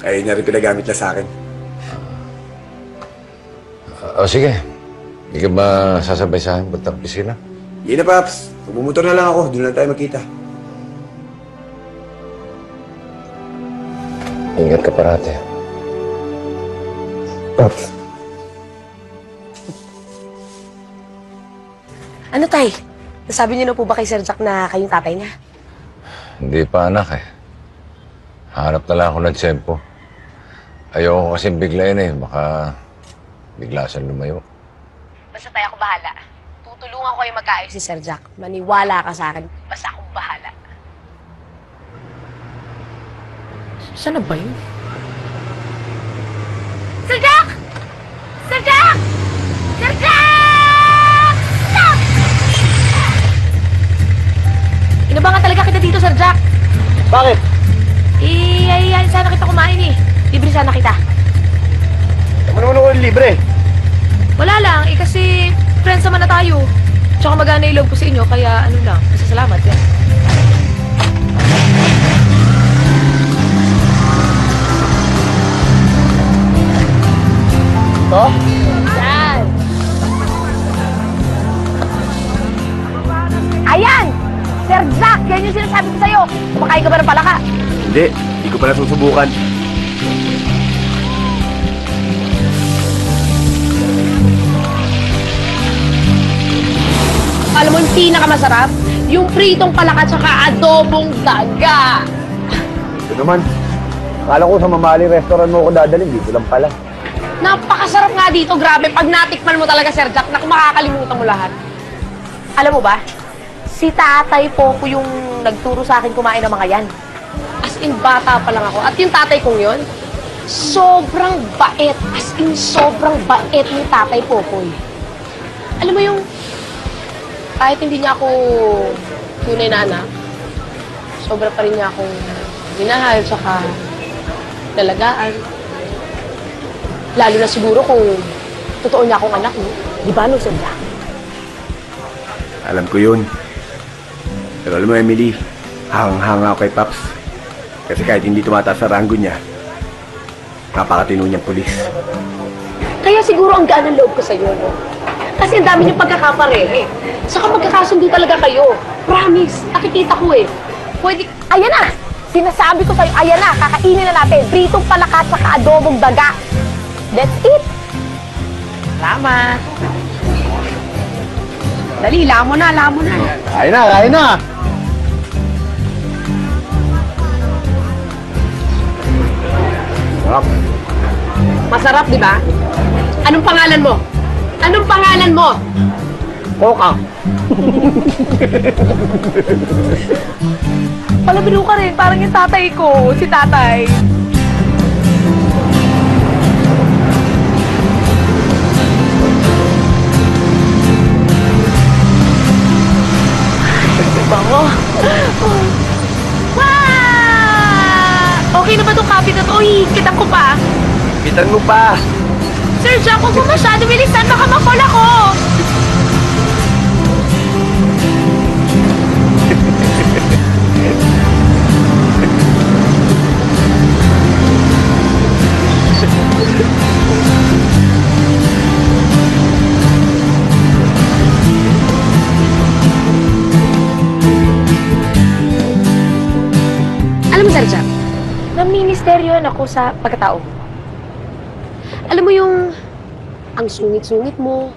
Kaya yun na rin pinagamit na sa akin. o sige, hindi ka ba sasabay sa akin punta opisina? Yun na, Paps. Bumumotor na lang ako. Doon lang tayo magkita. Ka parate. Paps. Ano, Tay? Nasabi niyo na po ba kay Sir Jack na kayong tatay niya? Hindi pa anak eh. Hanap na lang ako ng tsempo. Ayoko kasi biglayin eh. Baka bigla siyang lumayo. Basta tayo ako bahala. Tutulungan ko yung magkaayos si Sir Jack. Maniwala ka sa akin. Basta akong bahala. Saan na ba yun? Sir Jack! Sir Jack! Sir Jack! Stop! Inabangan talaga kita dito, Sir Jack. Bakit? Eh, ay, ay, sana kita kumain eh. Libre sana kita. Naman ako libre? Wala lang, eh kasi friends naman na tayo. Tsaka magana yung loob ko sa inyo, kaya ano lang, masasalamat yan. To? Yan! Ayan! Sir Jack, yan yung sinasabi ko sa'yo. Kumakain ka ba ng palaka? Hindi. Hindi ko pala susubukan. Alam mo yung pinakamasarap? Yung pritong palaka tsaka adobong daga. Ito naman. Akala ko sa mamahaling restaurant mo ako dadalhin. Dito lang pala. Napakasarap nga dito, grabe. Pag natikman mo talaga, Sir Jack, naku, makakalimutan mo lahat. Alam mo ba, si tatay po ko yung nagturo sa akin kumain ng mga yan. As in, bata pa lang ako. At yung tatay kong yon, sobrang bait. As in, sobrang bait ni tatay Popoy. Alam mo yung, kahit hindi niya ako tunay na anak, sobra pa rin niya akong minahal, tsaka dalagaan. Lalo na siguro kung totoo niya akong anak, no? Di ba, Sir Jack? Alam ko yun. Pero alam mo, Emily, hangang-hanga ako kay Paps. Kasi kahit hindi tumataas sa ranggo niya, napakatino niyang pulis. Kaya siguro ang gaan ng loob ko sa'yo, no? Kasi ang dami niyong pagkakaparehe. Saka magkakasundo talaga kayo. Promise, nakikita ko eh. Pwede, ayan na! Sinasabi ko sa'yo, ayan na, kakainin na natin. Pritong palakat sa adobong daga. That's it. Salamat. Dali, lamo na, lamo na. Kain na, kain na! Sarap. Masarap, di ba? Anong pangalan mo? Anong pangalan mo? Coca. Palabiro ka rin, parang yung tatay ko, si tatay. Wow! Okay na ba itong copy na to? Uy, kitan ko pa. Bitan mo pa. Sir Jack, huwag mo masyado bilisan. Baka ako. Ako sa pagkatao alam mo yung ang sungit-sungit mo,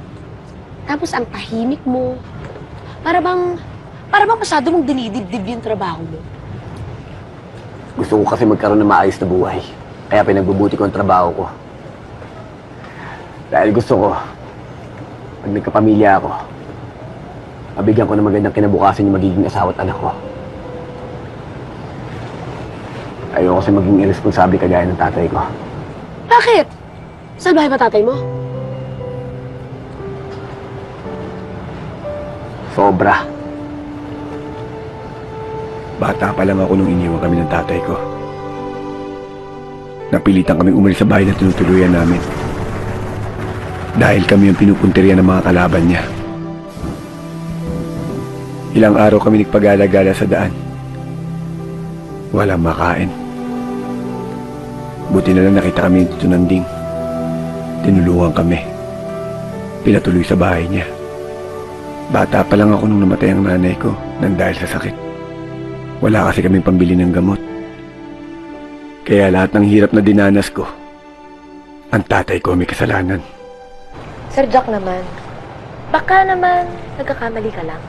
tapos ang tahimik mo, para bang, para bang masyado mong dinidibdib yung trabaho mo. Gusto ko kasi magkaroon ng maayos na buhay. Kaya pinagbubuti ko ang trabaho ko. Dahil gusto ko, pag nagkapamilya ako, mabigyan ko ng magandang kinabukasan yung magiging asawa at anak ko. Ayoko kasi maging irresponsable kagaya ng tatay ko. Bakit? Salbahe ba tatay mo? Sobra. Bata pa lang ako nung iniwan kami ng tatay ko. Napilitan kami umalis sa bahay na tinutuluyan namin. Dahil kami ang pinupunteriya ng mga kalaban niya. Ilang araw kami nagpagala-gala sa daan. Walang makain. Buti na lang nakita kami dito ng ding. Tinulungan kami. Pinatuloy sa bahay niya. Bata pa lang ako nung namatay ang nanay ko nang dahil sa sakit. Wala kasi kaming pambili ng gamot. Kaya lahat ng hirap na dinanas ko, ang tatay ko may kasalanan. Sir Jack naman, baka naman nagkakamali ka lang.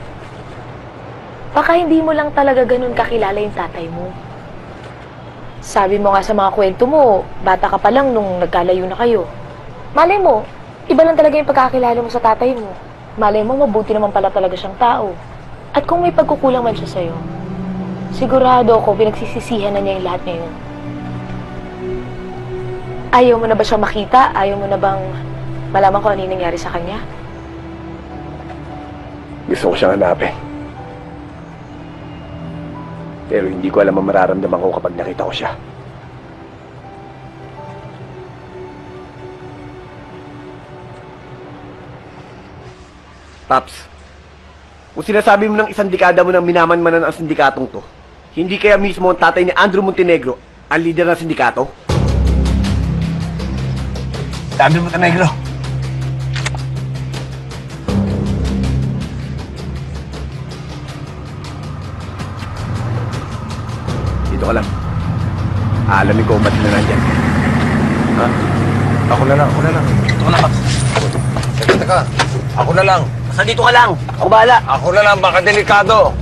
Baka hindi mo lang talaga ganun kakilala yung tatay mo. Sabi mo nga sa mga kwento mo, bata ka pa lang nung nagkalayo na kayo. Malay mo, iba lang talaga yung pagkakilala mo sa tatay mo. Malay mo, mabuti naman pala talaga siyang tao. At kung may pagkukulang man siya sa'yo, sigurado ako pinagsisisihan na niya yung lahat ngayon. Ayaw mo na ba siyang makita? Ayaw mo na bang malaman kung ano yung nangyari sa kanya? Gusto ko siyang hanapin. Pero hindi ko alam ang mararamdaman ko kapag nakita ko siya. Paps, kung sinasabi mo ng isang dekada mo nang minamanmanan ang sindikatong to, hindi kaya mismo ang tatay ni Andrew Montenegro ang leader ng sindikato? Andrew Montenegro! Dito ka lang. Aalamin ko kung ba't na nandyan. Ha? Ako na lang, ako na lang. Ito ka na, Paps. Teka, teka. Ako na lang. Basta dito ka lang. Ako bahala. Ako na lang, baka delikado.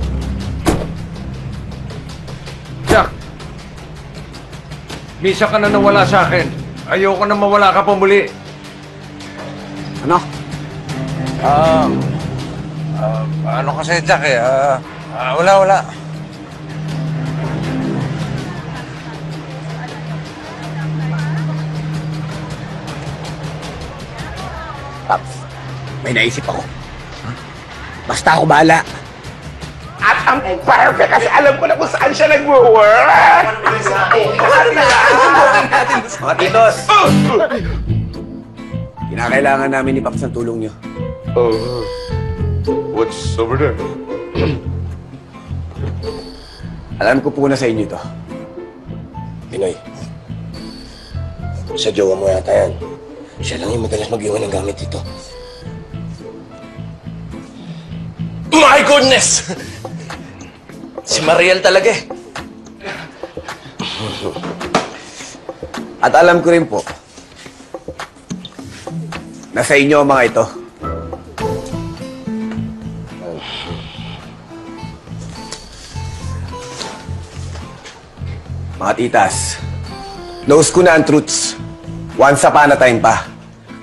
Jack, misa ka na nawala sa akin. Ayoko na mawala ka pa muli. Ano? Ah, ah, ano kasi, Jack eh, ah, ah, wala, wala. May naisip ako. Basta ako bahala. At ang perfect kasi alam ko na kung saan siya nag-work. Mga titos! Kinakailangan namin ni Paps ng tulong niyo. Oh, what's over there? Alam ko po na sa inyo to. Pinoy, sa jowa mo yata yan. Siya lang yung madalas mag-iwan ng gamit dito. My goodness! Si Mariel talaga eh. At alam ko rin po, na sa inyo ang mga ito. Mga titas, knows ko na ang truths. Once upon a time pa.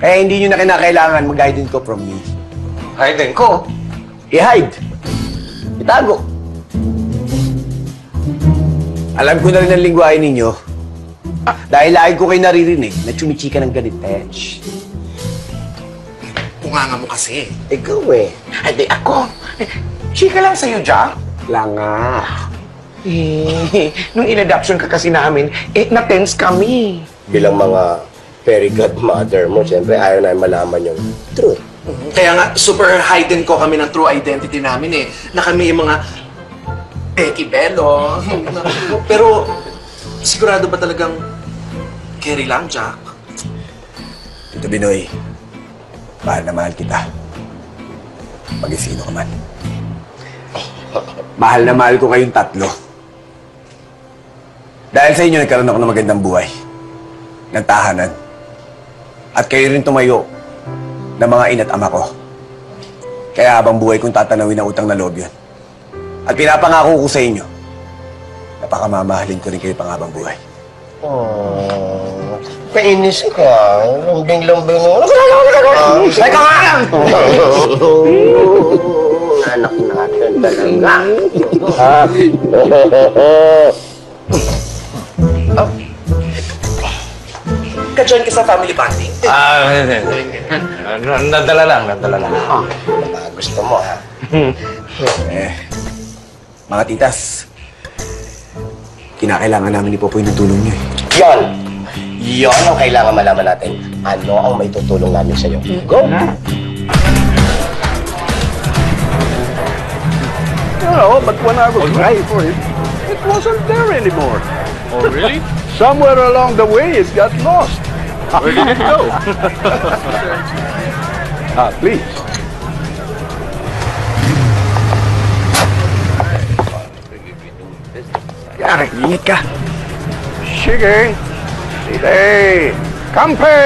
Kaya hindi nyo na kinakailangan mag-hide ko from me. Hide ko? I-hide. Itago. Alam ko na rin ang lingwahe ninyo. Dahil lagi ko kayo naririnig na chumichika ng ganit. Tench. Kunganga mo kasi. Ikaw eh. Ay, di ako. Chika lang sa'yo, Jack. Langa. Eh, nung in-adoption ka kasi namin, eh, na-tense kami. Bilang mga fairy godmother mo, siyempre ayaw na malaman yung truth. Kaya nga, super heightened ko kami ng true identity namin eh. Na kami yung mga Becky Bello. Pero, sigurado ba talagang Kerry lang, Jack? Tito Binoy, mahal na mahal kita. Mag-isino ka man. Mahal na mahal ko kayong tatlo. Dahil sa inyo, nagkaroon ako ng magandang buhay. Ng tahanan. At kayo rin tumayo ng mga ina't ama ko. Kaya habang buhay kong tatanawin ang utang na loob yun. At pinapangako ko sa inyo, napakamamahalin ko rin kayo panghabang buhay. Oh, painis ka. Lambing-lambing mo. Teka nga lang! Anak natin talaga. Ka-join ka sa family bonding? Ah, hindi, hindi. N- Nadala lang, nadala lang. gusto mo, ha? eh, mga titas, kinakailangan namin ni Popoy ng tulong niyo eh. Yon! Yon ang kailangan malaman natin. Ano ang may tutulong namin sa'yo? Go! Know, but when I was ready for it, it wasn't there anymore. Oh, really? Somewhere along the way, it got lost. Where did it go? ah, please. Yari, ingat ka. Sige. Sige. Kampe!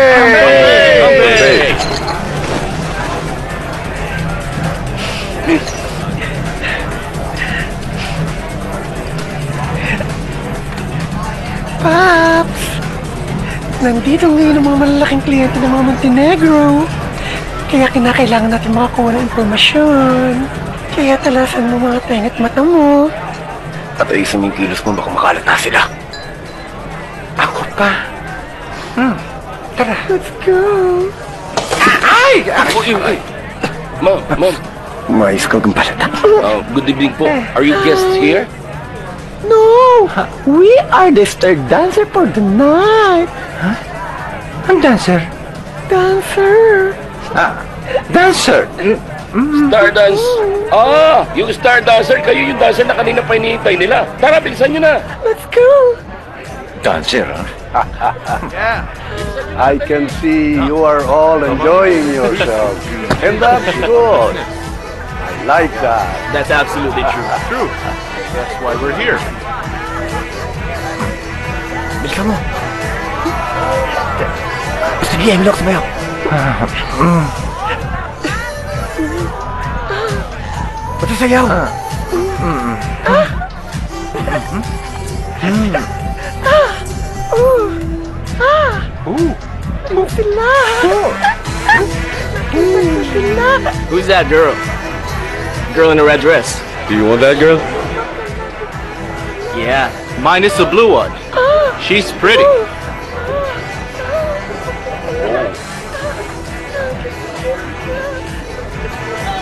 Paps! Nandito ngayon ang mga malalaking kliyente ng mga Montenegro. Kaya kinakailangan natin makakuha ng impormasyon. Kaya talasan mo mga tenga't mata mo. At mo yung kilos mo, baka makalat na sila. Ako pa. Hmm. Tara. Let's go. Ay! Ako yung... Ay. Ma'am, ma'am. Mais ko kang palata. Uh, good evening po. Are you guests here? No! We are the star dancer for the night. Huh? Ang dancer? Dancer. Ah, dancer? Star dance. Ah, yung star dancer, kayo yung dancer na kanina pa hinihintay nila. Tara, bilisan nyo na. Let's go. Dancer, huh? I can see you are all enjoying yourselves. And that's good. I like that. That's absolutely true. True. That's why we're here. Bilisan mo. Gusto niya, Emilio, sumayaw. Ba't sayaw? Mo sila! Mo sila! Who's that girl? Girl in a red dress. Do you want that girl? Yeah, mine is the blue one. She's pretty.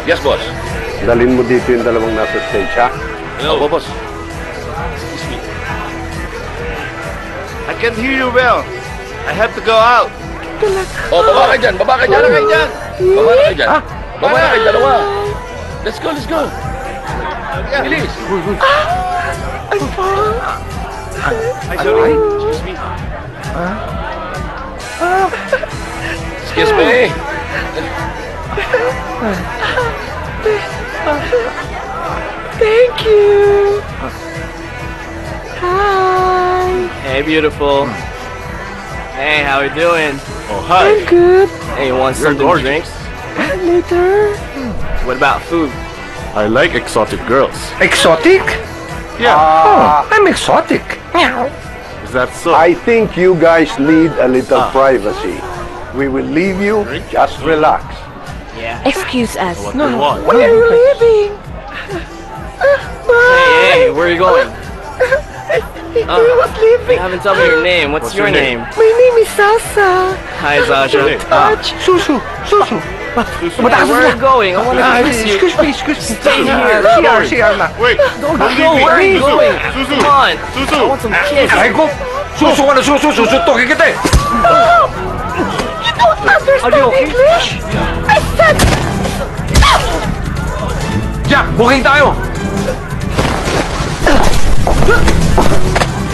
Yes, boss. Dalhin mo dito yung dalawang nasa stage, ha? Hello, boss. Excuse me. I can't hear you well. I have to go out. Oh, baba ka dyan, baba ka dyan. Baba ka dyan. Baba na kayo dyan. Baba na kayo, dalawa. Let's go, let's go. Yeah. Bilis! Uy, uy. Ah! Ay, fuck! Hi. Excuse me. Ah? Ah! Excuse me! Thank you! Hi! Hey, beautiful. Hmm. Hey, how are you doing? Oh, hi. I'm good. Hey, you want You're something to drink? Later. What about food? I like exotic girls. Exotic? Yeah. Oh, I'm exotic. Is that so? I think you guys need a little ah. privacy. We will leave you. Just relax. Yeah. Excuse us. What do you want? Why are you leaving? Hey, hey, where are you going? He Uh, was leaving. You haven't told me your name. What's, What's your, your name? name? My name is Sasa. Hi, Zasha. Ah, Touch. Susu. Susu. hey, where are you going? I want Ah, to kiss you. excuse me, excuse me. Stay here. CR, CR na. Wait. Don't don't go. leave me. Where are you going? Susu. Come on. Susu. I want some kiss. Ay ko! Susu ka na susu! Susuntokin kita eh! You don't understand Are you okay? English? I said... Jack, booking tayo!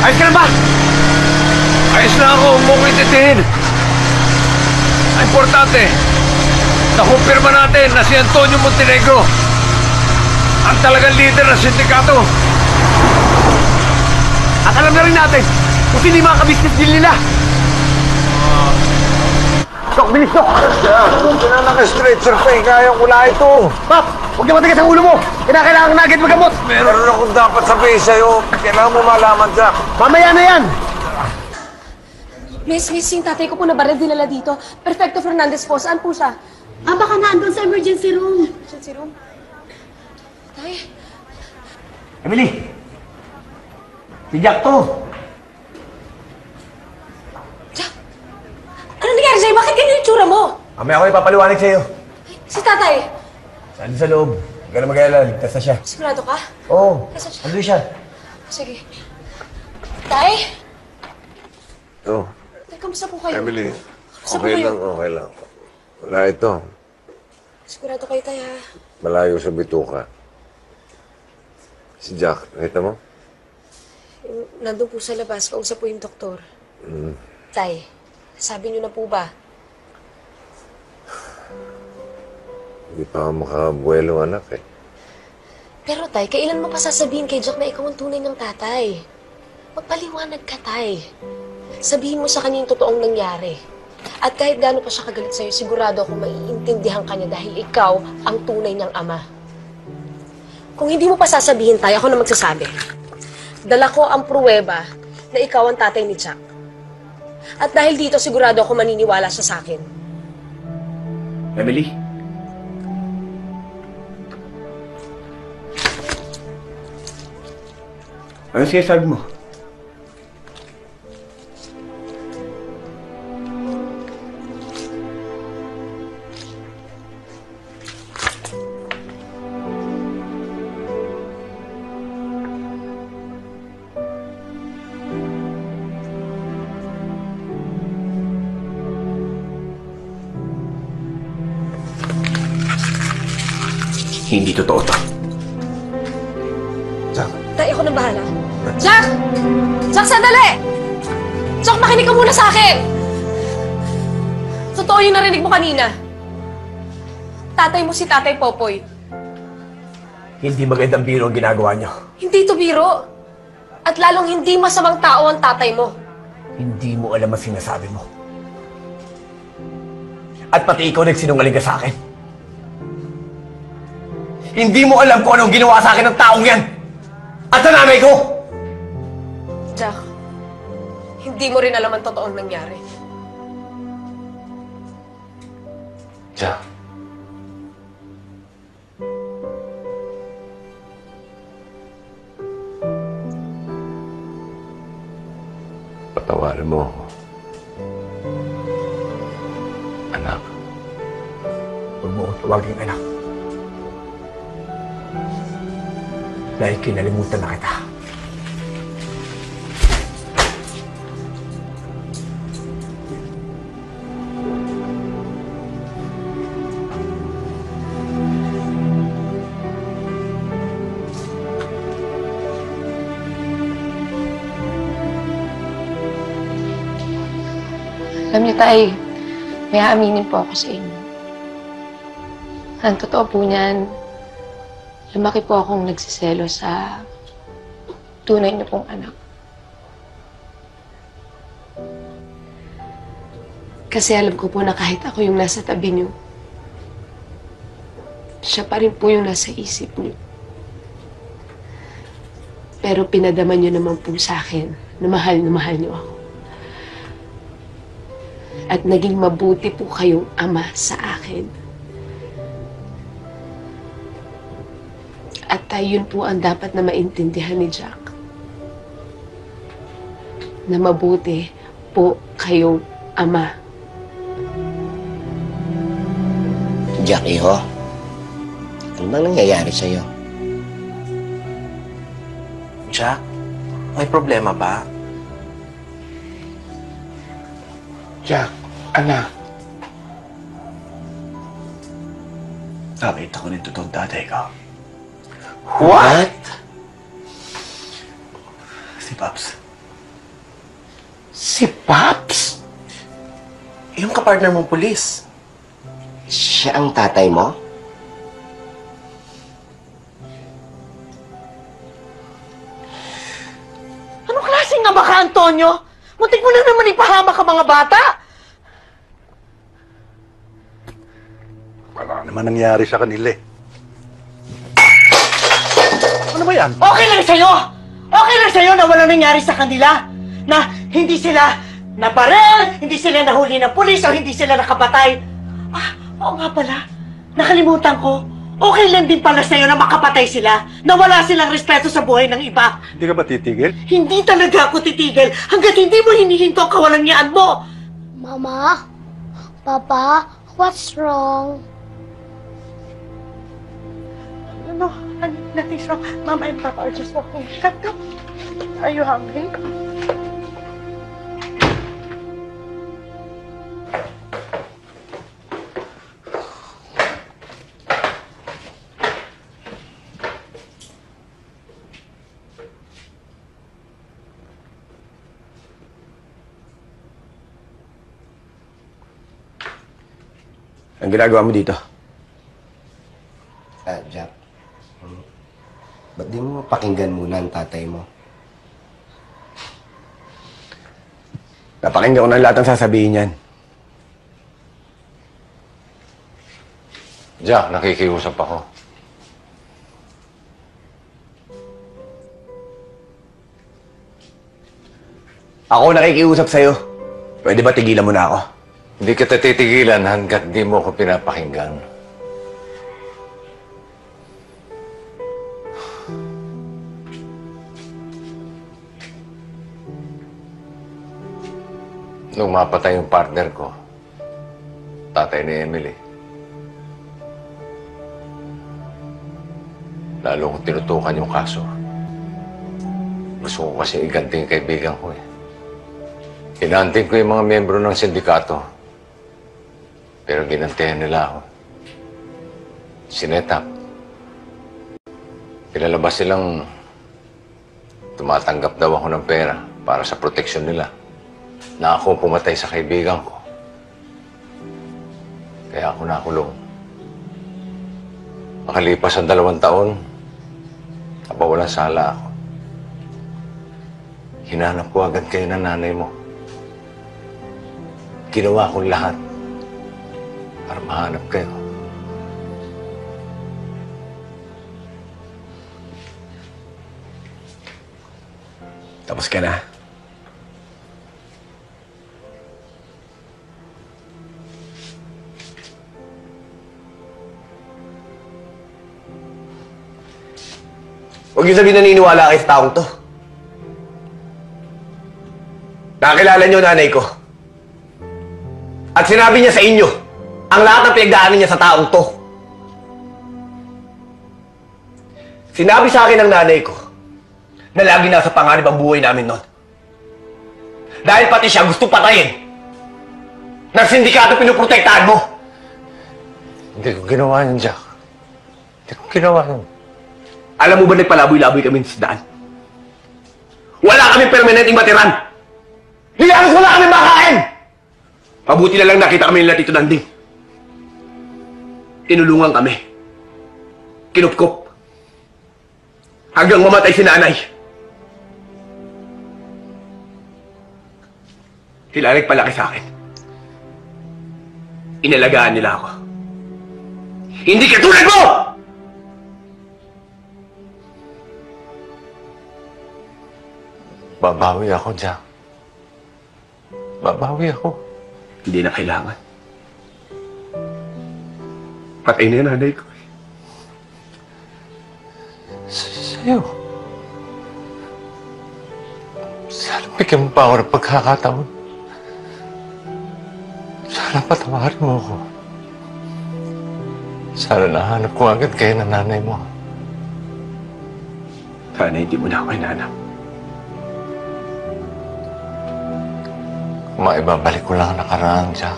Ayos ka na ba? Ayos na ako, huwag mo ko intindihin. Ang importante, nakumpirma natin na si Antonio Montenegro ang talagang leader ng sindikato. At alam na rin natin kung sino yung mga kabisnes din nila. Dok, bilis, Dok! Kung na naka-stretcher pa eh, kaya ko na ito. Pap, huwag na matigas ang ulo mo. Kinakailangan na agad magamot. Meron akong dapat sabihin sa'yo. Kailangan mo malaman, Jack. Mamaya na yan. Miss, miss, yung tatay ko po na baril dinala dito. Perfecto Fernandez po. Saan po siya? Ah, baka naandun sa emergency room. Emergency room? Tay? Emily! Si Jack to! Ano nangyari sa'yo? Bakit ganyan yung tsura mo? Mamaya ako ipapaliwanag sa'yo. Si tatay, Saan sa loob? Huwag ka na mag-alala, ligtas na siya. sigurado ka? Oo, Nasaan siya? andun siya. Sige. Tay? Oh, Tay, kamusta po kayo? Emily. Kamusta po Okay kayo? lang, okay lang. Wala ito. Sigurado kayo, tay, ha? Malayo sa bituka. Si Jack, nakita mo? Yung Nandun po sa labas, kausap po yung doktor. Mm. Tay, sabi niyo na po ba? Hindi pa ako makabuelo, anak eh. Pero tay, kailan mo pa sasabihin kay Jack na ikaw ang tunay ng tatay? Magpaliwanag ka, tay. Sabihin mo sa kanya yung totoong nangyari. At kahit gaano pa siya kagalit sa'yo, sigurado ako maiintindihan ka niya dahil ikaw ang tunay niyang ama. Kung hindi mo pa sasabihin tayo, ako na magsasabi. Dala ko ang pruweba na ikaw ang tatay ni Jack. At dahil dito, sigurado ako maniniwala siya sa akin. Emily? Ano sinasabi mo? Hindi totoo to. Tay, ako nang bahala. Jack! Jack, sandali! Jack, makinig ka muna sa akin! Totoo yung narinig mo kanina. Tatay mo si Tatay Popoy. Hindi magandang biro ang ginagawa niyo. Hindi to biro. At lalong hindi masamang tao ang tatay mo. Hindi mo alam ang sinasabi mo. At pati ikaw nagsinungaling ka sa akin. Hindi mo alam kung anong ginawa sa akin ng taong yan! At sa nanay ko! Jack, hindi mo rin alam ang totoong nangyari. Jack. Patawarin mo ako. Anak. Huwag mo ko tawaging anak. Dahil kinalimutan na kita. Tay, may aaminin po ako sa inyo. Ang totoo po niyan, lumaki po akong nagsiselo sa tunay niyo pong anak. Kasi alam ko po na kahit ako yung nasa tabi niyo, siya pa rin po yung nasa isip niyo. Pero pinadama niyo naman po sa akin na mahal na mahal niyo ako. At naging mabuti po kayong ama sa akin. At yun po ang dapat na maintindihan ni Jack. Na mabuti po kayong ama. Jack, iho. Ano bang nangyayari sa'yo? Jack, may problema ba? Jack, anak. Nakita ko ng totoong tatay ko. What? Si Pops. Si Pops? Yung kapartner mong pulis. Siya ang tatay mo? Anong klaseng ama ka, Antonio? Muntik mo na naman ipahama ka mga bata! Wala naman nangyari sa kanila eh. Ano ba yan? Okay lang sa'yo! Okay lang sa'yo na wala nangyari sa kanila. Na hindi sila nabarel, hindi sila nahuli ng pulis, o hindi sila nakapatay. Ah, oo nga pala. Nakalimutan ko. Okay lang din pala sa'yo na makapatay sila. Na wala silang respeto sa buhay ng iba. Hindi ka ba titigil? Hindi talaga ako titigil hanggat hindi mo hinihinto ang kawalangyaan mo. Mama? Papa? What's wrong? Ano? Ano? Nothing's wrong. Mama and Papa are just walking. Come, come. Are you hungry? Ang ginagawa mo dito? Ah, Jack. Hmm. Ba't di mo pakinggan muna ang tatay mo? Napakinggan ko ng lahat ng sasabihin niyan. Jack, nakikiusap ako. Ako nakikiusap sa'yo. Pwede ba tigilan mo na ako? Hindi kita titigilan hanggat di mo ko pinapakinggan. Nung mapatay yung partner ko, tatay ni Emily, lalo kong tinutukan yung kaso. Gusto ko kasi iganti yung kaibigan ko eh. Hinanting ko yung mga miyembro ng sindikato. Pero ginantihan nila ako. Sinetap. Pinalabas silang tumatanggap daw ako ng pera para sa proteksyon nila. Na ako pumatay sa kaibigan ko. Kaya ako nakulong. Makalipas ang dalawang taon, napawalang sala ako. Hinanap ko agad kayo ng nanay mo. Ginawa ko lahat para mahanap kayo. Tapos ka na. Huwag yung sabihin naniniwala kayo sa taong to. Nakakilala niyo nanay ko. At sinabi niya sa inyo, ang lahat ng pinagdaanan niya sa taong to. Sinabi sa akin ng nanay ko na lagi nasa panganib ang buhay namin noon. Dahil pati siya gusto patayin ng sindikato pinuprotektahan mo. Hindi ko ginawa yun, Jack. Hindi ko ginawa yun. Alam mo ba nagpalaboy-laboy kami sa daan? Wala kami permanenteng batiran! Hindi halos wala kami makain! Mabuti na lang nakita kami nila Tito Danding. Tinulungan kami. Kinupkop. Hanggang mamatay si nanay. Sila nagpalaki sa akin. Inalagaan nila ako. Hindi katulad mo! Babawi ako, Jack. Babawi ako. Hindi na kailangan. Patay na yung nanay ko. Sa'yo. Sana bigyan mo pa ako ng pagkakataon. Sana patawarin mo ako. Sana nahanap ko agad kayo ng nanay mo. Sana hindi mo na ako hinanap. Maibabalik ko lang ang nakaraan, Jack.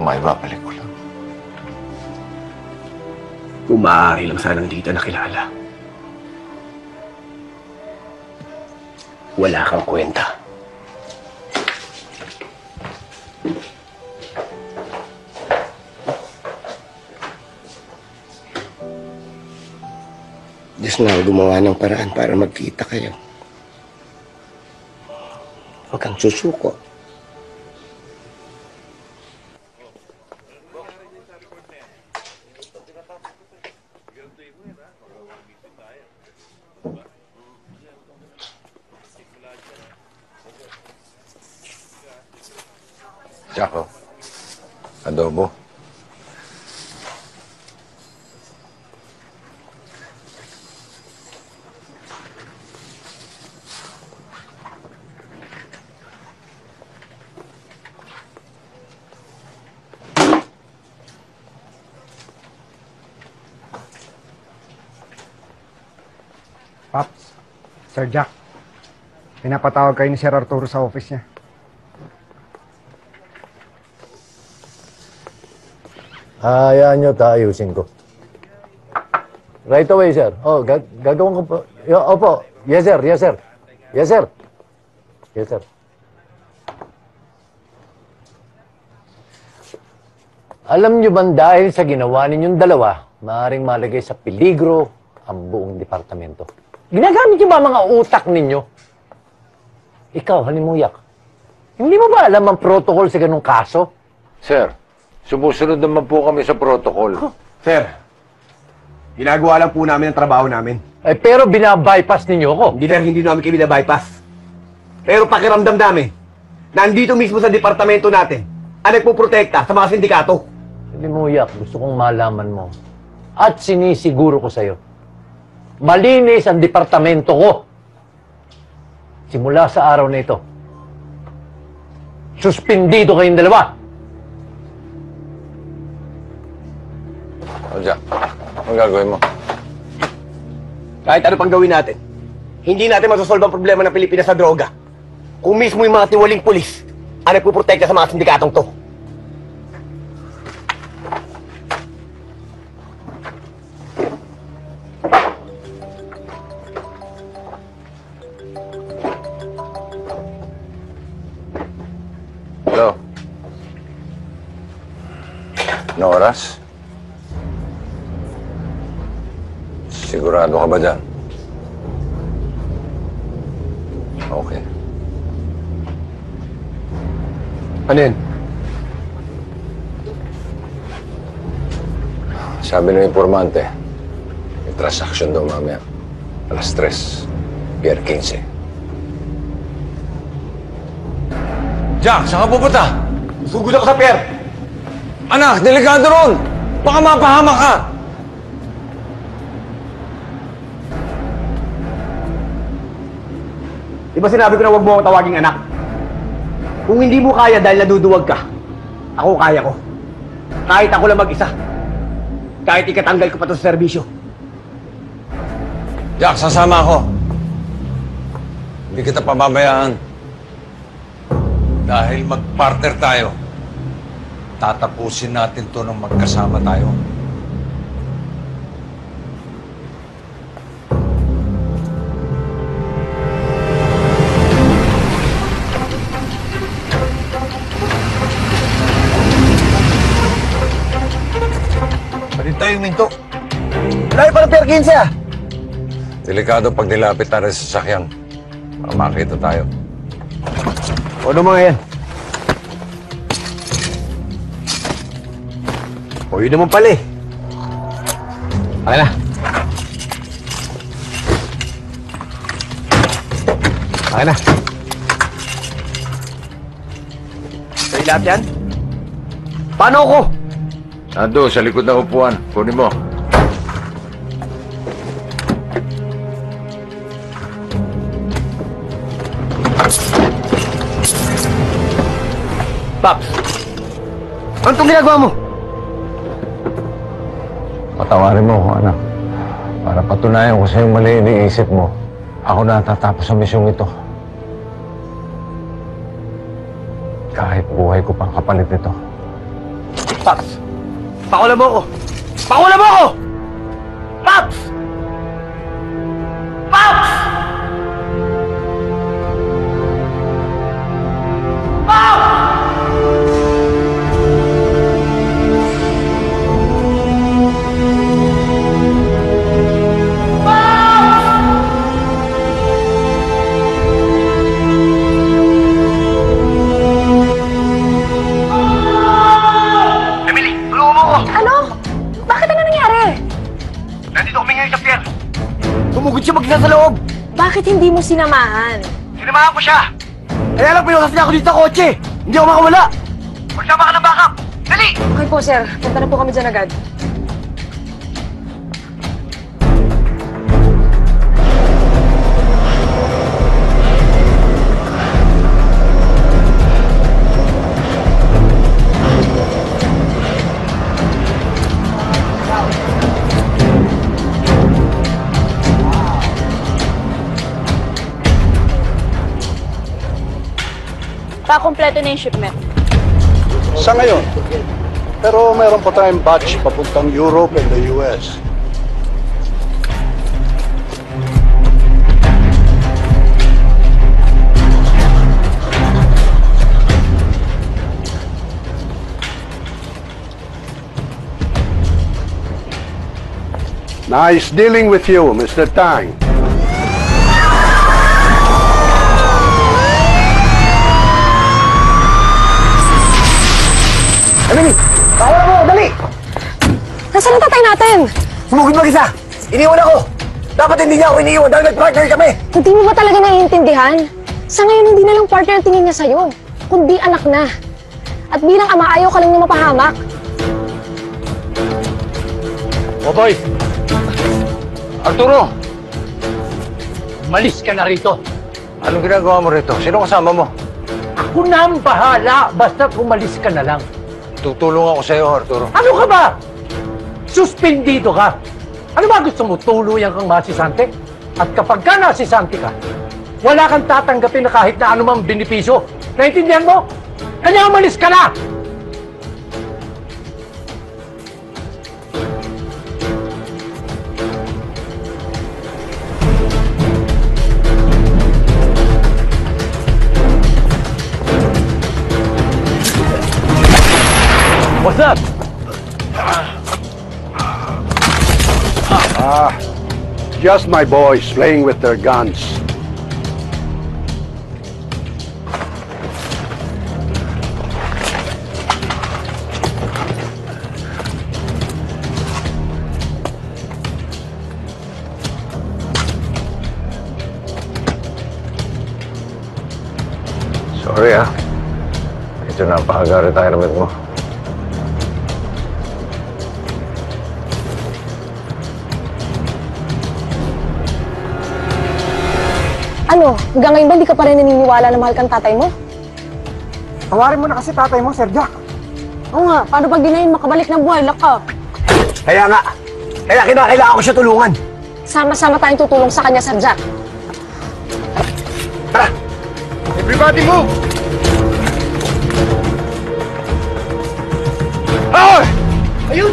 Maibabalik ko lang. Kung maaari lang sanang dito nakilala. Wala kang kwenta. Diyos na gumawa ng paraan para magkita kayo. Huwag kang susuko. Jack, oh. Adobo. Paps, Sir Jack, pinapatawag kayo ni Sir Arturo sa office niya. Hayaan nyo, taayusin ko. Right away, sir. Oh, gag gagawin ko po. Yo, opo. Yes, sir. Yes, sir. Yes, sir. Yes, sir. Alam nyo ba dahil sa ginawa ninyong dalawa, maaaring malagay sa peligro ang buong departamento? Ginagamit nyo ba mga utak ninyo? Ikaw, halimuyak. Hindi mo ba alam ang protocol sa ganung kaso? Sir, sumusunod naman po kami sa protocol. Sir, ginagawa lang po namin ang trabaho namin. Eh, pero binabypass ninyo ako. Hindi sir, hindi namin kayo bypass. Pero pakiramdam namin, nandito mismo sa departamento natin, ang nagpuprotekta sa mga sindikato. Limuyak, gusto kong malaman mo. At sinisiguro ko sa'yo, malinis ang departamento ko. Simula sa araw na ito, suspindido kayong dalawa. O, Jack, anong gagawin mo? Kahit ano pang gawin natin, hindi natin masosolve ang problema ng Pilipinas sa droga. Kung mismo yung mga tiwaling pulis ang nagpuprotekta sa mga sindikatong to. Ano oras? Sigurado ka ba dyan? Okay. Ano yun? Sabi ng informante, may transaction daw mamaya. Alas 3, Pier 15. Jack, saan ka pupunta? Sugod ako sa pier! Anak, delikado ron! Baka mapahamak ka! Di ba sinabi ko na huwag mo akong tawaging anak? Kung hindi mo kaya dahil naduduwag ka, ako kaya ko. Kahit ako lang mag-isa. Kahit ikatanggal ko pa to sa serbisyo. Jack, sasama ako. Hindi kita pababayaan. Dahil mag-partner tayo, tatapusin natin to ng magkasama tayo. Palit tayo yung minto. Layo pa ng Pier 15. Delikado pag nilapit tayo sa sasakyan. Baka makita tayo. Ano mga yan? O yun naman pala eh. Okay na. Okay na. Sa'yo lahat yan? Paano ako? Nando, sa likod ng upuan. Kunin mo. Paps! Ano itong ginagawa mo? Patawarin mo ako, anak. Para patunayan ko sa'yo mali iniisip mo. Ako na tatapos sa misyong ito. Kahit buhay ko pang kapalit nito. Paps! Pakula mo ako! Pakula mo ako! Paps! Hindi mo sinamahan? Sinamahan ko siya. Kaya lang pinusas niya ako dito sa kotse. Hindi ako makawala. Magsama ka ng backup. Dali! Okay po, sir. Punta na po kami dyan agad. Pa-kompleto na yung shipment. Sa ngayon. Pero meron pa tayong batch papuntang Europe and the US. Nice dealing with you, Mr. Tang. Emily, pakawala mo. Dali! Nasaan ang tatay natin? Tumugod mag-isa. Iniwan ako. Dapat hindi niya ako iniiwan dahil nag-partner kami. Hindi mo ba talaga naiintindihan? Sa ngayon, hindi na lang partner ang tingin niya sa'yo, kundi anak na. At bilang ama, ayaw ka lang niya mapahamak. O boy! Arturo! Malis ka na rito. Anong ginagawa mo rito? Sino kasama mo? Ako na ang bahala, basta umalis ka na lang. Tutulong ako sa'yo, Arturo. Ano ka ba? Suspendido ka. Ano ba gusto mo? Tuluyan kang masisante? At kapag ka nasisante ka, wala kang tatanggapin na kahit na anumang benepisyo. Naintindihan mo? Kanya umalis ka na! Just my boys playing with their guns. Sorry ah. Ito na ang pag-retirement mo. Hanggang ngayon ba hindi ka pa rin naniniwala na mahal kang tatay mo? Tawarin mo na kasi tatay mo, Sir Jack. Oo nga, paano pag dinayin makabalik ng buhay, laka? Kaya nga. Kaya kinakailangan ko siya tulungan. Sama-sama tayong tutulong sa kanya, Sir Jack. Everybody move! Hoy! Ayun!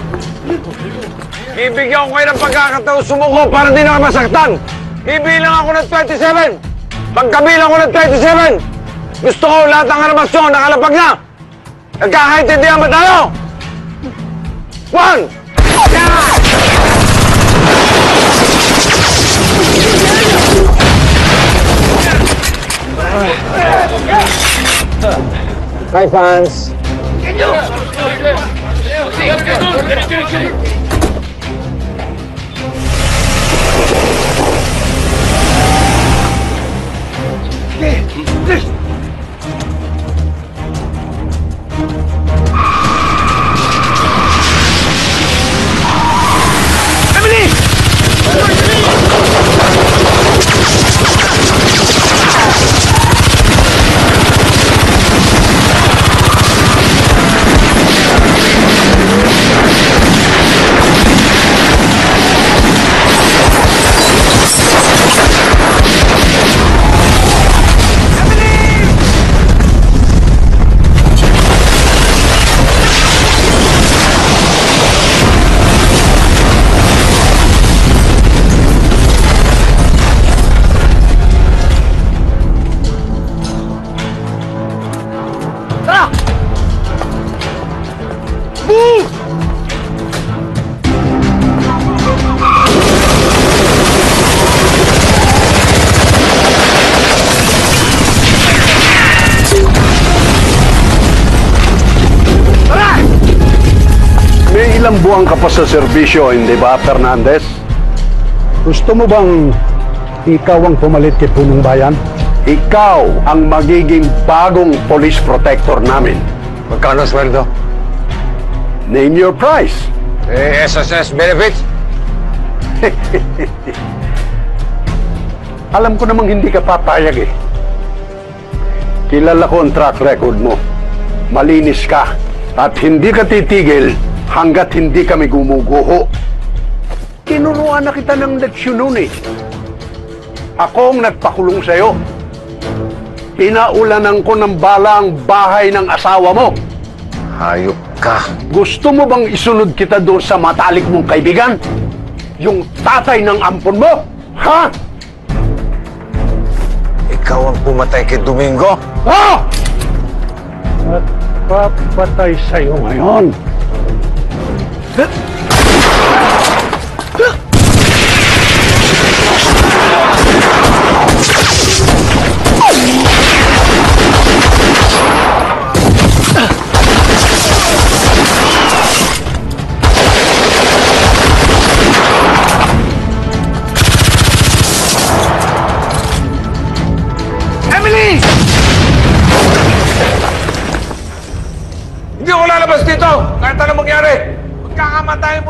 Bibigyan ko kayo ng pagkakataon sumuko para di na kayo masaktan. Bibilang ako ng 27. Pagkabilang ko ng 27, gusto ko lahat ng armasyon nakalapag na. Nagkakaintindihan ba tayo? One! Hi, fans. Tara! Ilang buwan ka pa sa serbisyo, hindi ba, Fernandez? Gusto mo bang ikaw ang pumalit kay Punong Bayan? Ikaw ang magiging bagong police protector namin. Magkano sweldo? Name your price. Eh, SSS benefits? Alam ko namang hindi ka papayag eh. Kilala ko ang track record mo. Malinis ka. At hindi ka titigil hanggat hindi kami gumuguho. Tinuruan na kita ng leksyon noon eh. Ako ang nagpakulong sa'yo. Pinaulanan ko ng bala ang bahay ng asawa mo. Hayop ka. Gusto mo bang isunod kita doon sa matalik mong kaibigan? Yung tatay ng ampon mo? Ha? Ikaw ang pumatay kay Domingo? Ah! At papatay sa'yo ngayon. Emily!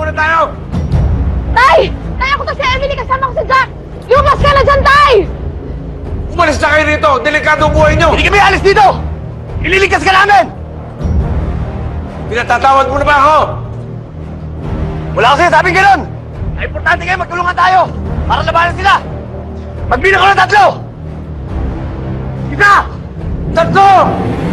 Muna tayo! Tay! Tay, ako to si Emily, kasama ko si Jack! Lumabas ka na dyan, Tay! Umalis na kayo rito! Delikado ang buhay nyo! Hindi kami alis dito! Ililigtas ka namin! Pinatatawad mo na ba ako? Wala kasi sabing ganun! Ang importante kayo, magtulungan tayo! Para labanan sila! Magbilang ko ng tatlo! Isa! Tatlo! Kaya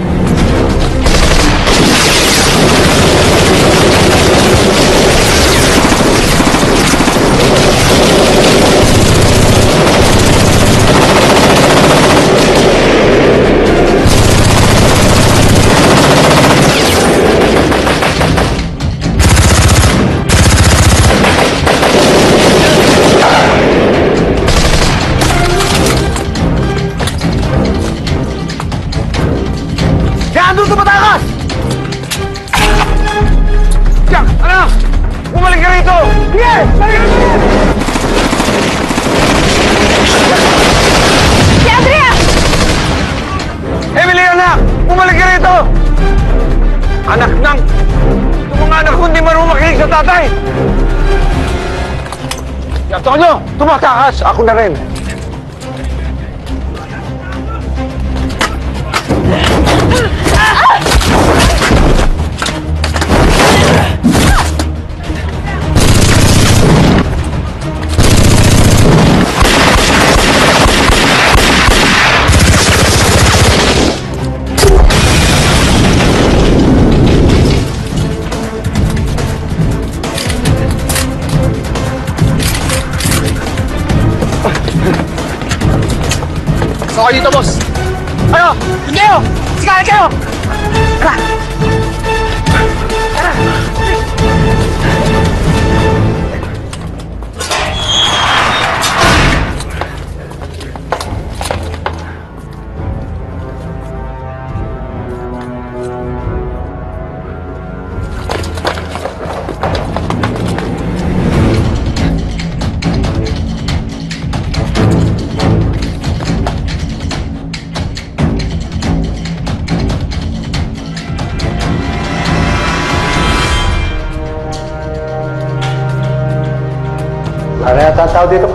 Ako na rin!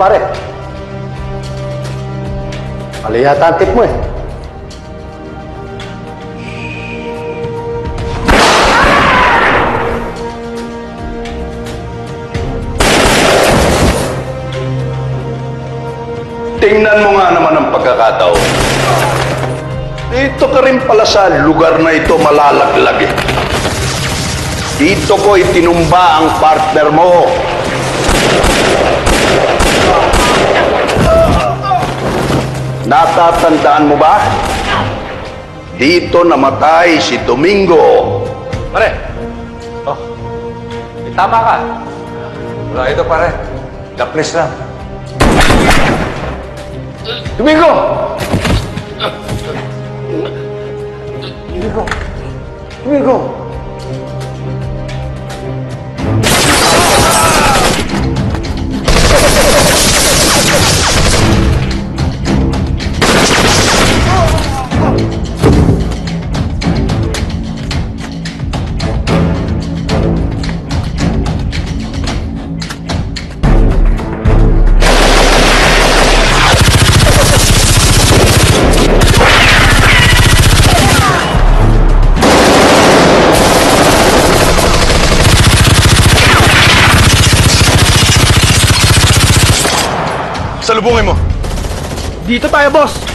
Pare. Mali yata ang tip mo eh. Tingnan mo nga naman ang pagkakataon. Dito ka rin pala sa lugar na ito malalaglag eh. Dito ko itinumba ang partner mo. Natatandaan mo ba? Dito namatay si Domingo. Pare! Oh, eh, tama ka. Wala ito, pare. Dapnis lang. Domingo! Domingo! Domingo! Dito tayo, boss!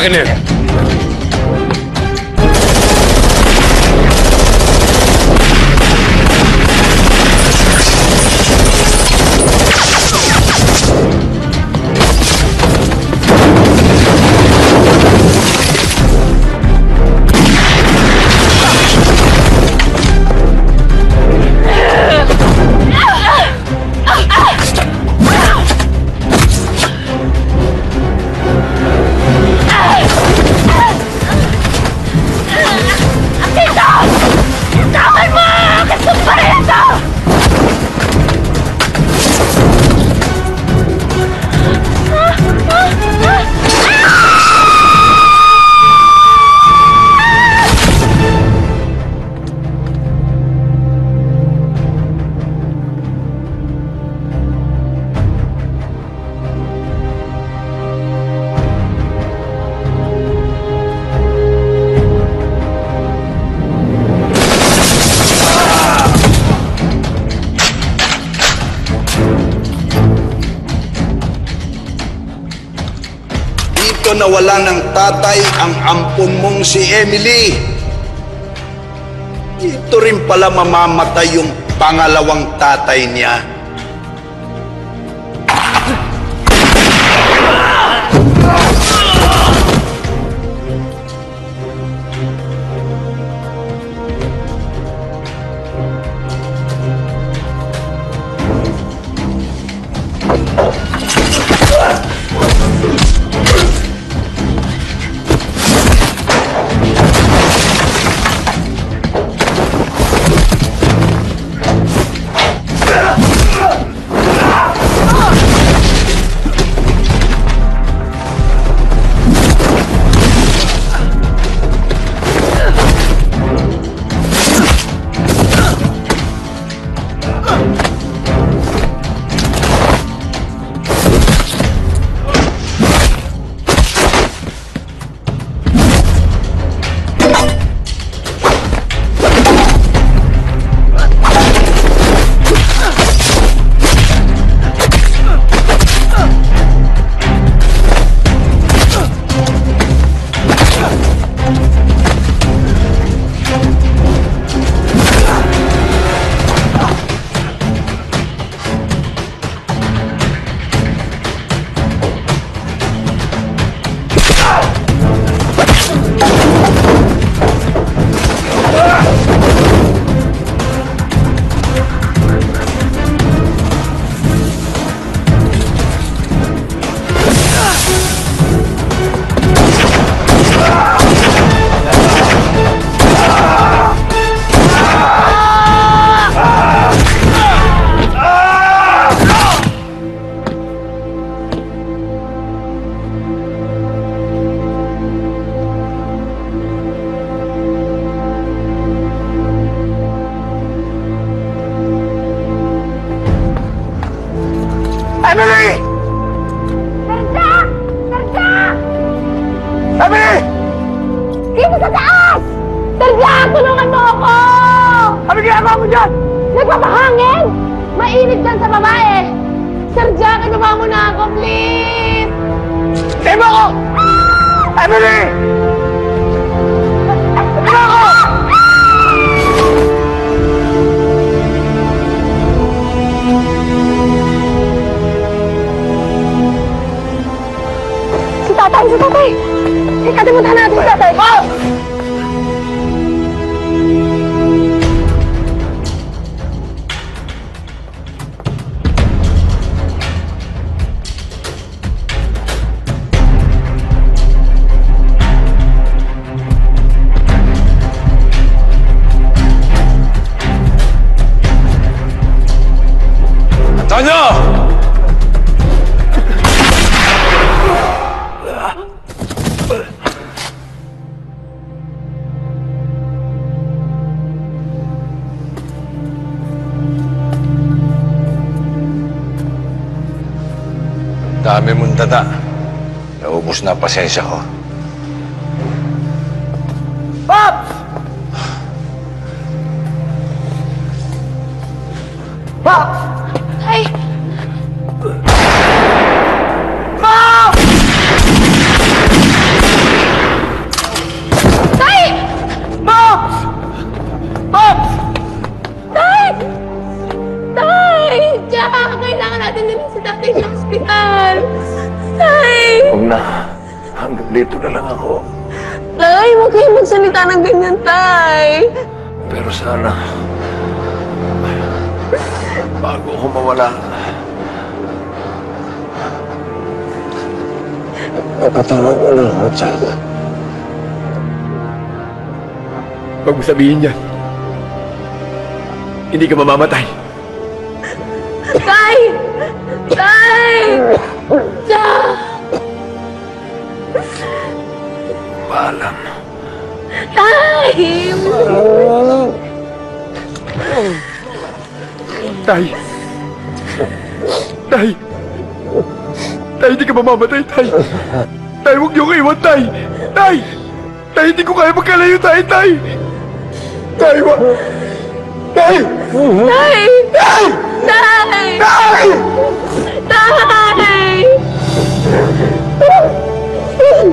Akin yan. Si Emily. Dito rin pala mamamatay yung pangalawang tatay niya. Emily! Sarja! Sarja! Emily! Dito sa taas! Sarja, tulungan mo ako! Ano ginagawa mo dyan? Nagpapahangin! Mainit dyan sa babae! Sarja, kanaba mo na ako, please! Mo ako! Emily! Si tatay, si tatay! Ikatimutan natin si tatay! Oh! Antonio! Dami mong dada. Naubos na pasensya ko. Huwag mo sabihin yan. Hindi ka mamamatay. Tay! Tay! Tay! Paalam. Tay! Tay! Tay! Tay, hindi ka mamamatay, Tay! Tay, huwag niyo iwan, Tay! Tay! Tay, hindi ko kaya magkalayo, Tay, Tay! Tay ba? Tay! Tay! Tay! Tay! Tay! Tay!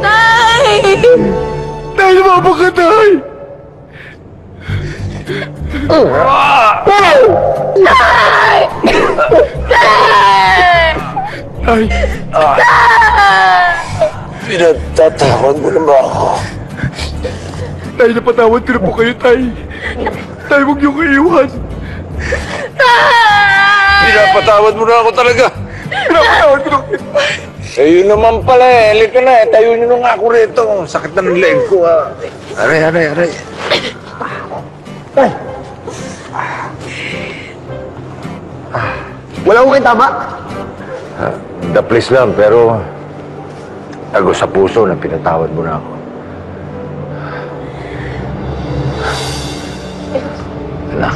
Tay! Tay, lumabang ka, Tay! Tay! Tay! Tay! Tay! Tay! Pinagtatawan mo naman ako. Tay, napatawad ko na po kayo, Tay. Tay, huwag niyong iiwan. Pinapatawad mo na ako talaga. Pinapatawad ko na kayo. Eh, yun naman pala eh. Halika na eh. Tayo nyo na nga ako rito. Sakit na ng leg ko ah. Aray, aray, aray. Wala ko kayo tama. Ah, the place lang, pero tago sa puso na pinatawad mo na ako. Anak.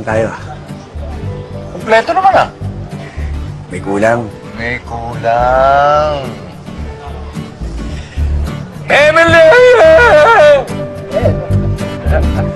Kulang tayo ah. Kompleto naman ah. May kulang. May kulang. Emily!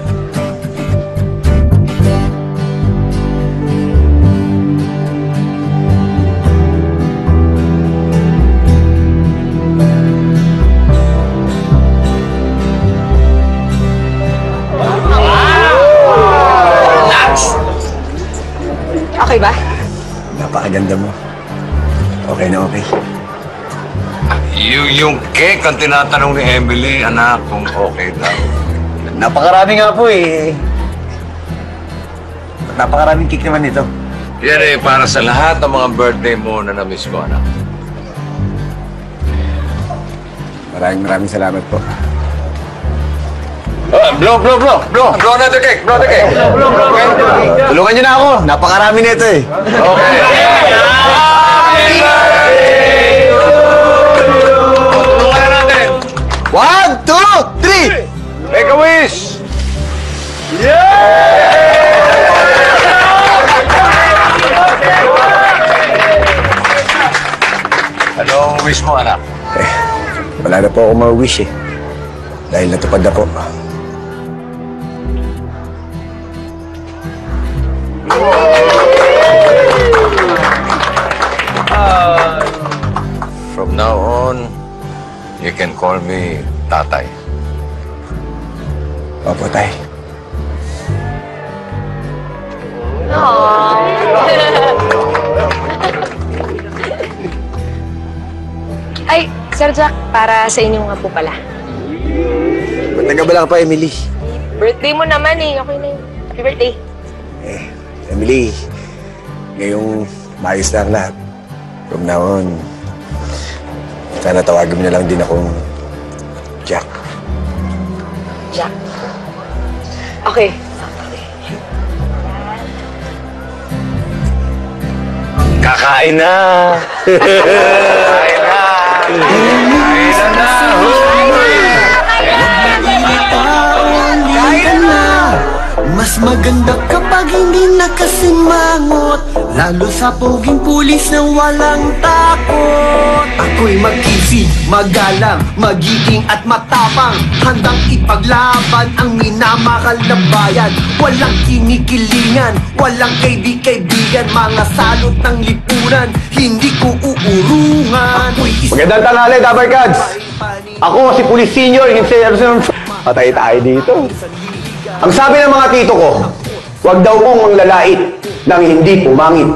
Okay ba? Napakaganda mo. Okay na okay. Yung, yung cake ang tinatanong ni Emily, anak, kung okay daw. Napakarami nga po eh. Napakaraming cake naman nito. Yan eh, para sa lahat ng mga birthday mo na na-miss ko, anak. Maraming maraming salamat po. Blow, blow, blow, blow. Blow na the cake, blow the cake. Tulungan niyo na ako. Napakarami nito eh. Okay. Tulungan na natin. One, two, three! Make a wish! Ano ang wish mo, anak? Wala na po ako ma-wish eh. Dahil natupad na po. Can call me Tatay. Opo, tay. Ay, Sir Jack, para sa inyo nga po pala. Ba't nagabala ka pa, Emily? Birthday mo naman eh. Okay na yun. Happy birthday. Emily, ngayong maayos na ang lahat. From now on, sana tawagin mo na lang din akong Jack. Jack. Okay. Kakain na! Kakain na! Mas maganda kapag hindi nakasimangot Lalo sa poging pulis na walang takot. Ako'y mag-isig, magalang, magiging at matapang. Handang ipaglaban ang minamahal na bayan. Walang kinikilingan, walang kaibi-kaibigan Mga salot ng lipunan, hindi ko uurungan. Magandang tanghali, Dabber Cats! Ako si Police Senior, Hinsay Arson Patay tayo dito. Ang sabi ng mga tito ko, huwag daw mong manglalait nang hindi pumangit.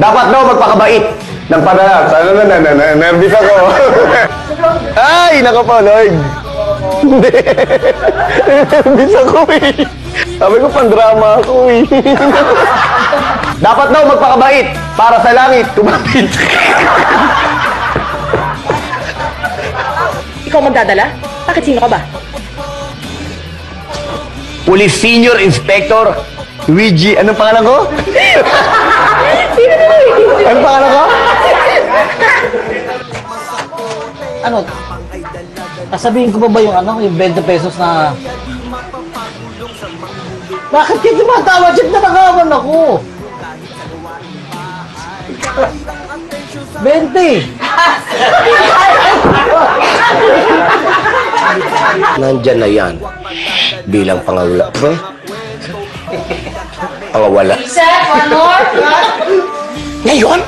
Dapat daw magpakabait ng padala. Sana na, na, na, na, nervous ako. Ay, nako po, Lord. Hindi. Nervous ako eh. Sabi ko, pandrama ako eh. Dapat daw magpakabait para sa langit tumapit. Ikaw magdadala? Bakit sino ka ba? Police Senior Inspector Luigi, anong pangalan ko? Sino na Anong pangalan ko? Ano? Sasabihin ko pa ba yung ano, yung 20 pesos na... Bakit kayo tumatawa? Check na nakawan ako! 20! Nandyan na yan. Bilang pangawala. Ba? Pangawala. Set, one more. Ngayon?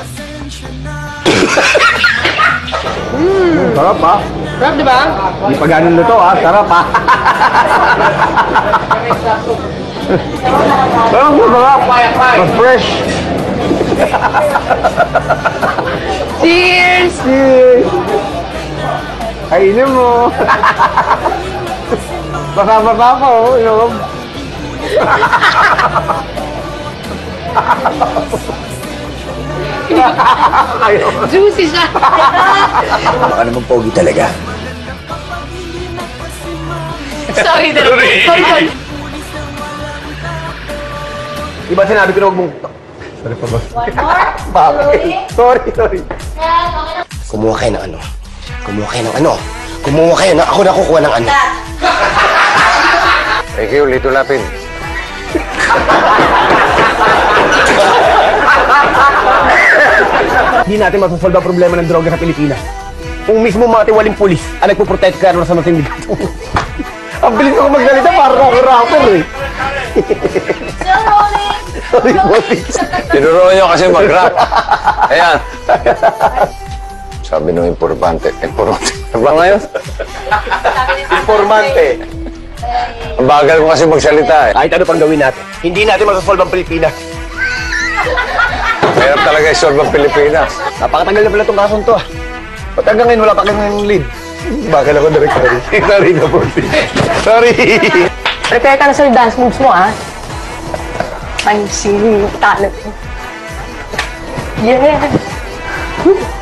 Mm, sarap ha? Sarap, di ba? Hindi pa ganun luto ha? Sarap ha? Sarap sarap. Mas fresh. Cheers! Cheers! Kainin mo. Basa-basa ko, inom. Juicy siya. Baka naman pogi talaga. Sorry, Sorry. Sorry, sorry. Di ba sinabi ko na huwag mong... Sorry pa ba? One more. Bakit? Sorry, sorry. Kumuha kayo ng ano? Kumuha kayo ng ano? Kumuha kayo na ako na kukuha ng ano? Thank you, Lito Lapin. Hindi natin masasolve ang problema ng droga sa Pilipinas. Kung mismo mga tiwaling pulis ang nagpuprotect ka sa mga sindikato. ang bilis ako magsalita para ako rapper eh. Tinuro nyo kasi mag-rap. Ayan. Sabi nung informante, informante. Ano ba ngayon? Informante. Ang bagal ko kasi magsalita eh. Kahit ano pang gawin natin, hindi natin masasolve ang Pilipinas. Mahirap talaga isolve ang Pilipinas. Napakatagal na pala itong kasong to ah. Ba't hanggang ngayon wala pa kayong lead? Bakal ako direct sorry. sorry na po. Sorry. Prepare ka na sa dance moves mo, ah. I'm singing talent mo. Yeah!